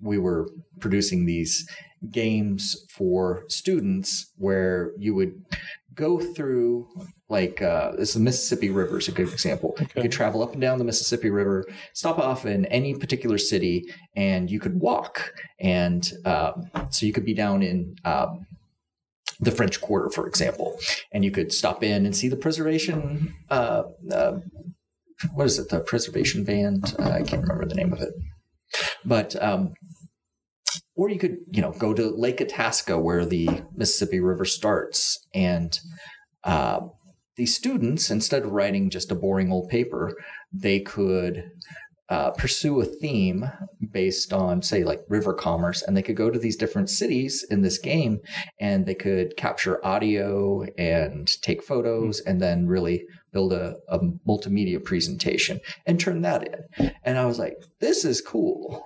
we were producing these games for students where you would go through like uh, this the Mississippi River is a good example. Okay. You could travel up and down the Mississippi River, stop off in any particular city, and you could walk. And um, so you could be down in um, the French Quarter, for example, and you could stop in and see the preservation. Uh, uh, what is it? The preservation band? I can't remember the name of it, but um, or you could, you know, go to Lake Itasca where the Mississippi River starts, and uh, the students, instead of writing just a boring old paper, they could uh, pursue a theme based on, say, like river commerce, and they could go to these different cities in this game, and they could capture audio and take photos, and then really build a, a multimedia presentation and turn that in. And I was like, this is cool.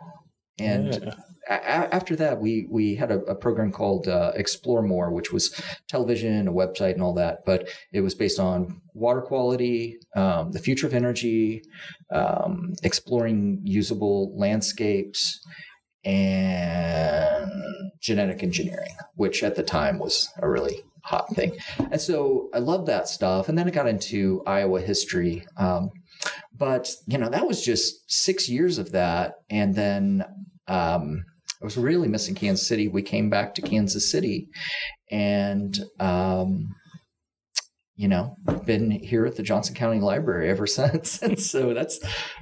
And yeah after that, we we had a, a program called uh, Explore More, which was television, a website, and all that. But it was based on water quality, um, the future of energy, um, exploring usable landscapes, and genetic engineering, which at the time was a really hot thing. And so I loved that stuff. And then I got into Iowa history. Um, but you know that was just six years of that, and then um, I was really missing Kansas City. We came back to Kansas City, and um, you know, been here at the Johnson County Library ever since. And so that's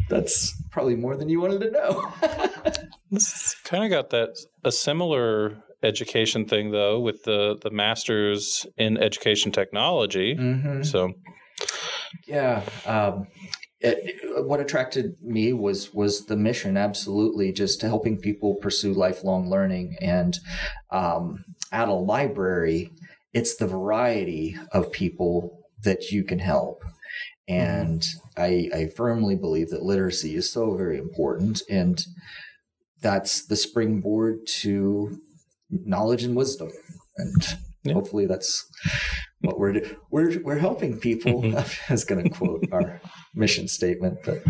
that's probably more than you wanted to know. kind of got that a similar education thing though with the the masters in education technology. Mm-hmm. So yeah, um, it, what attracted me was was the mission absolutely just to helping people pursue lifelong learning. And um, at a library it's the variety of people that you can help. And I, I firmly believe that literacy is so very important and that's the springboard to knowledge and wisdom. And yeah. hopefully that's what we're we're we're helping people. Mm-hmm. I was going to quote our mission statement, but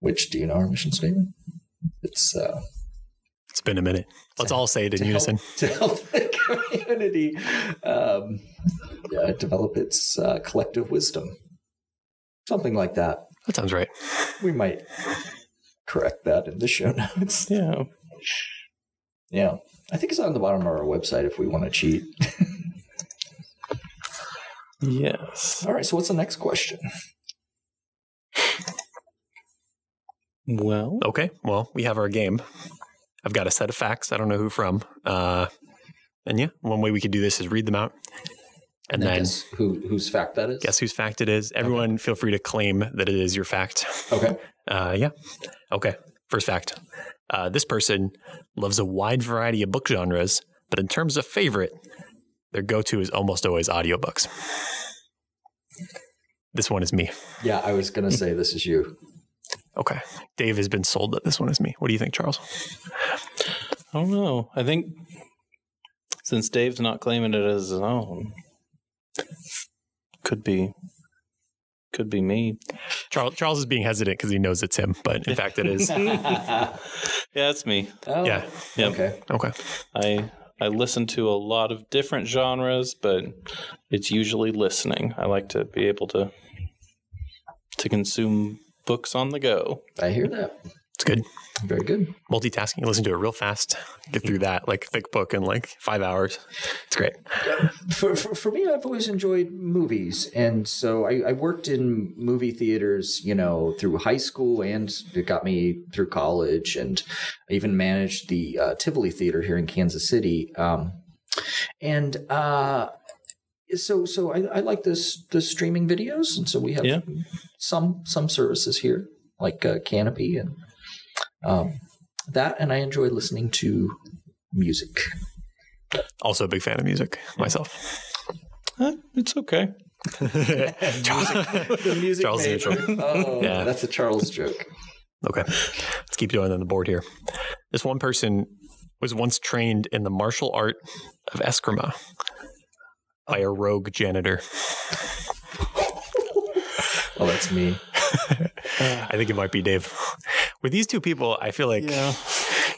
which do you know our mission statement? It's uh, it's been a minute. Let's to, all say it in unison. Help, to help the community um, yeah, develop its uh, collective wisdom, something like that. That sounds right. We might correct that in the show notes. Yeah. Yeah. I think it's on the bottom of our website if we want to cheat. yes. All right. So, what's the next question? Well, okay. Well, we have our game. I've got a set of facts. I don't know who from. Uh, and yeah, one way we could do this is read them out. And Now then guess who whose fact that is? guess whose fact it is. Everyone feel free to claim that it is your fact. Okay. Uh, yeah. Okay. First fact. Uh, this person loves a wide variety of book genres, but in terms of favorite, their go-to is almost always audiobooks. This one is me. Yeah, I was gonna say this is you. Okay. Dave has been sold that this one is me. What do you think, Charles? I don't know. I think since Dave's not claiming it as his own, could be, could be me. Charles, Charles is being hesitant because he knows it's him, but in fact it is. Yeah, it's me. Oh, Yeah. Yep. Okay. Okay. I I listen to a lot of different genres, but it's usually listening. I like to be able to to consume books on the go. I hear that. It's good. Very good. Multitasking. Listen to it real fast. Get through that like thick book in like five hours. It's great. For, for, for me, I've always enjoyed movies. And so I, I worked in movie theaters, you know, through high school and it got me through college. And I even managed the uh, Tivoli Theater here in Kansas City. Um, and uh, so so I, I like this the streaming videos. And so we have Yeah. some some services here like uh, Kanopy and um, that. And I enjoy listening to music. Also a big fan of music myself. Huh, it's okay. Charles, the music Charles major. Oh, Yeah. that's a Charles joke. Okay. Let's keep going on the board here. This one person was once trained in the martial art of Eskrima by a rogue janitor. Oh, that's me. I think it might be Dave. With these two people, I feel like Yeah.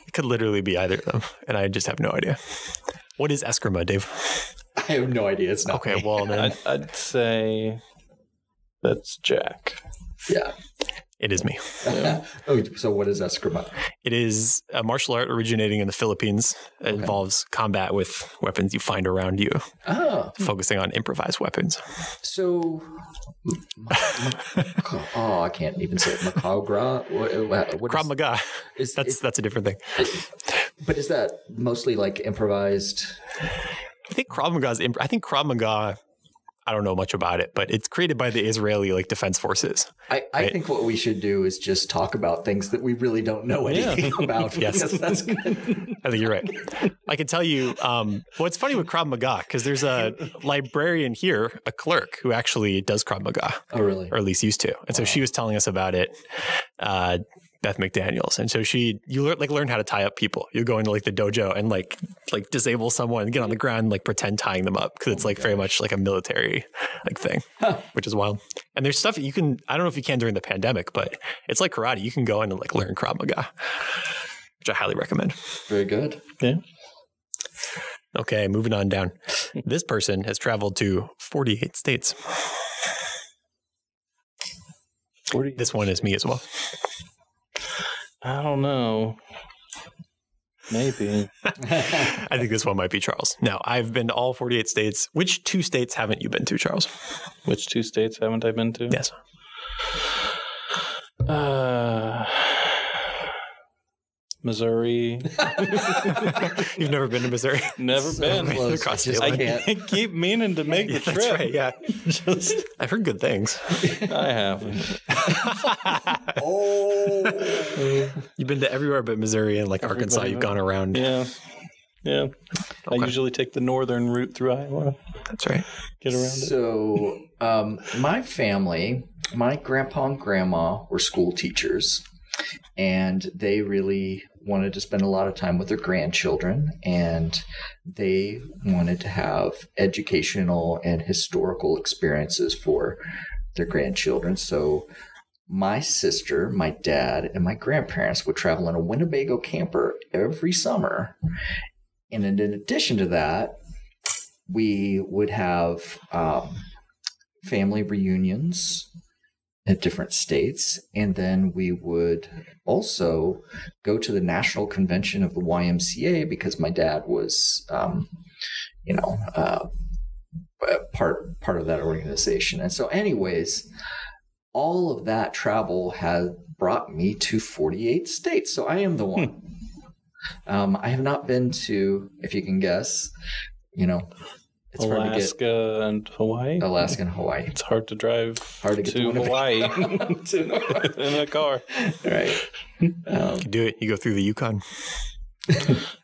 it could literally be either of them, and I just have no idea. What is Eskrima, Dave? I have no idea. It's not. Okay, me. well then I'd, I'd say that's Jack. yeah. it is me. oh, so what is Eskrima? It is a martial art originating in the Philippines. It involves combat with weapons you find around you, Oh, focusing on improvised weapons. so. Oh, I can't even say it. Macagra. What, uh, what, what Krav is- Maga. is, That's is- that's a different thing. but is that mostly like improvised? I think Krav Maga is. I think Krav Maga. I don't know much about it, but it's created by the Israeli like defense forces. I, I Right. think what we should do is just talk about things that we really don't know anything about. Yes. that's good. I think you're right. I can tell you. Um, what's funny with Krav Maga because there's a librarian here, a clerk who actually does Krav Maga, Oh, really? or at least used to. And so she was telling us about it. Uh, Beth McDaniel's, and so she you learn like learn how to tie up people. You go into like the dojo and like like disable someone, get on the ground, and, like pretend tying them up because it's like very much like a military like thing, which is wild. And there's stuff you can I don't know if you can during the pandemic, but it's like karate. You can go in and like learn Krav Maga, which I highly recommend. Very good. Yeah. Okay, moving on down. This person has traveled to 48 states. 40. This one is me as well. I don't know. Maybe. I think this one might be Charles. Now, I've been to all 48 states. Which two states haven't you been to, Charles? Which two states haven't I been to? Yes. Uh, Missouri. You've never been to Missouri? Never been. Close. Across I just the I, can't. Keep meaning to make Yeah, the that's trip. right. Yeah. Just I've heard good things. I haven't. Oh. You've been to everywhere but Missouri and like Arkansas. Everybody You've gone around. Yeah. Yeah. I usually take the northern route through Iowa. That's right. Get around it. So, um, my family, my grandpa and grandma were school teachers, and they really wanted to spend a lot of time with their grandchildren, and they wanted to have educational and historical experiences for their grandchildren. So, my sister, my dad, and my grandparents would travel in a Winnebago camper every summer. And in addition to that, we would have um, family reunions at different states, and then we would also go to the national convention of the YMCA because my dad was, um, you know, uh, part part of that organization. And so, anyways, all of that travel has brought me to 48 states. So I am the one. Um, I have not been to, if you can guess, you know, It's hard to get Alaska and Hawaii. Alaska and Hawaii. It's hard to drive Hard to get to to Winnipeg. Hawaii in a car. right. Um, You do it. You go through the Yukon.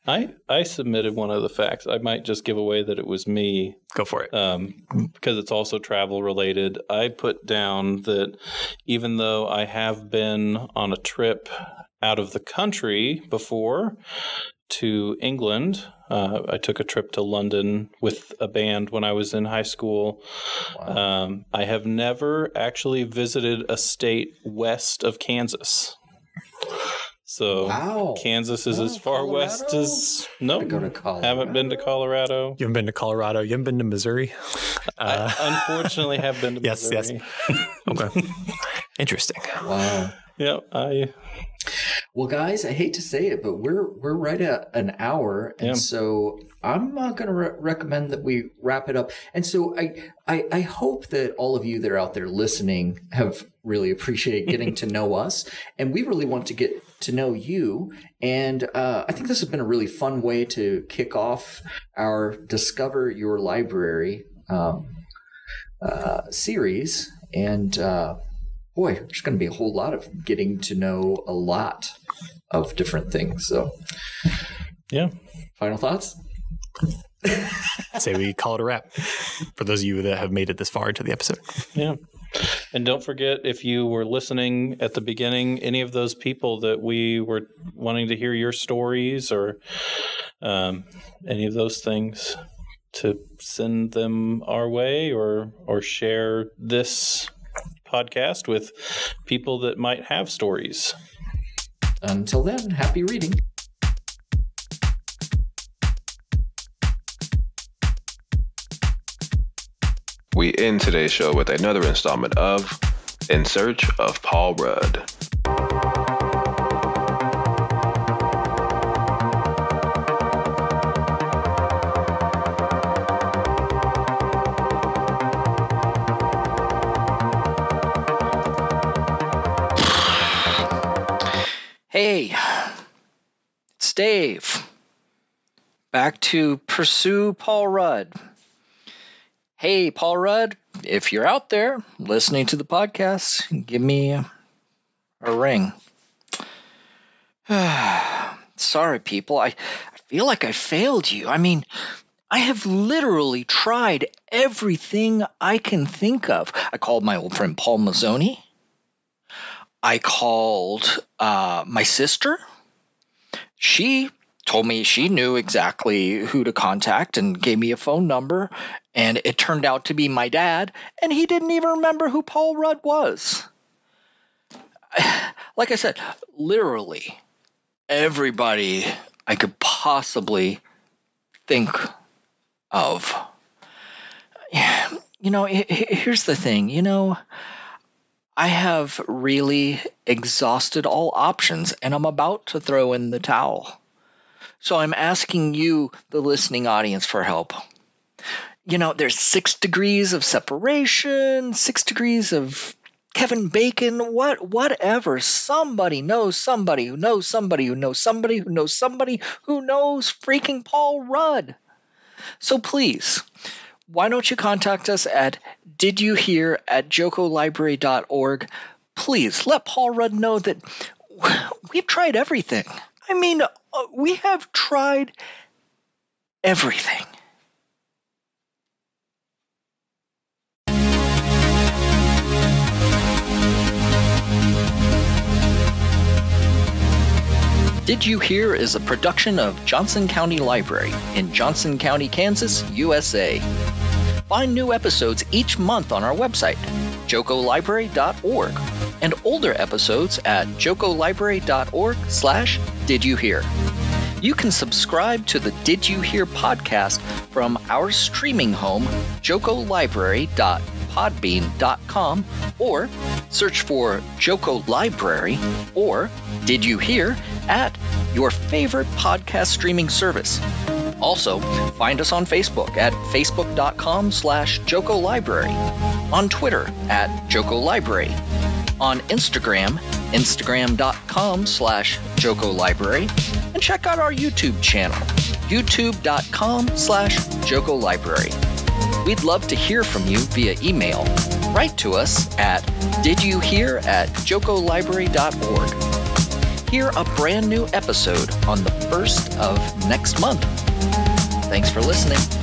I I submitted one of the facts. I might just give away that it was me Go for it. um, because it's also travel related. I put down that even though I have been on a trip out of the country before to England, uh, I took a trip to London with a band when I was in high school. Um, I have never actually visited a state west of Kansas. So Wow. Kansas is Oh, as far west as no. go to Colorado. Haven't been to Colorado. You haven't been to Colorado. You haven't been to Missouri. Uh, I unfortunately have been to Missouri. Yes, yes. Okay. Interesting. wow. Yep, I Well, guys, I hate to say it, but we're we're right at an hour, and Yeah. so I'm uh, going to re- recommend that we wrap it up. And so I, I I hope that all of you that are out there listening have really appreciated getting to know us, and we really want to get to know you. And uh, I think this has been a really fun way to kick off our Discover Your Library um, uh, series, and. Uh, boy, there's going to be a whole lot of getting to know a lot of different things. So, yeah. final thoughts? Say we call it a wrap for those of you that have made it this far into the episode. Yeah. And don't forget if you were listening at the beginning, any of those people that we were wanting to hear your stories or um, any of those things, to send them our way or or share this podcast with people that might have stories. Until then, happy reading. We end today's show with another installment of In Search of Paul Rudd. Dave. Back to pursue Paul Rudd. Hey, Paul Rudd, if you're out there listening to the podcast, give me a, ring. Sorry, people. I, I feel like I failed you. I mean, I have literally tried everything I can think of. I called my old friend Paul Mazzoni. I called uh, my sister. She told me she knew exactly who to contact and gave me a phone number. And it turned out to be my dad, and he didn't even remember who Paul Rudd was. Like I said, literally everybody I could possibly think of. You know, he- he- here's the thing, you know. I have really exhausted all options and I'm about to throw in the towel. So I'm asking you, the listening audience, for help. You know, there's six degrees of separation, six degrees of Kevin Bacon, what, whatever. Somebody knows somebody who knows somebody who knows somebody who knows somebody who knows freaking Paul Rudd. So please, why don't you contact us at did you hear at jocolibrary.org please let paul rudd know that we've tried everything. I mean uh, we have tried everything Did You Hear is a production of Johnson County Library in Johnson County, Kansas, USA. Find new episodes each month on our website, jocolibrary.org, and older episodes at jocolibrary.org slash did you hear. You can subscribe to the Did You Hear podcast from our streaming home, jocolibrary.podbean.com, or search for Joco Library or Did You Hear at your favorite podcast streaming service. Also, find us on Facebook at facebook.com slash Joco Library, on Twitter at Joco Library, on Instagram, instagram.com slash Joco Library, and check out our YouTube channel, youtube.com slash Joco Library. We'd love to hear from you via email. Write to us at didyouhear at jocolibrary.org. Hear a brand new episode on the first of next month. Thanks for listening.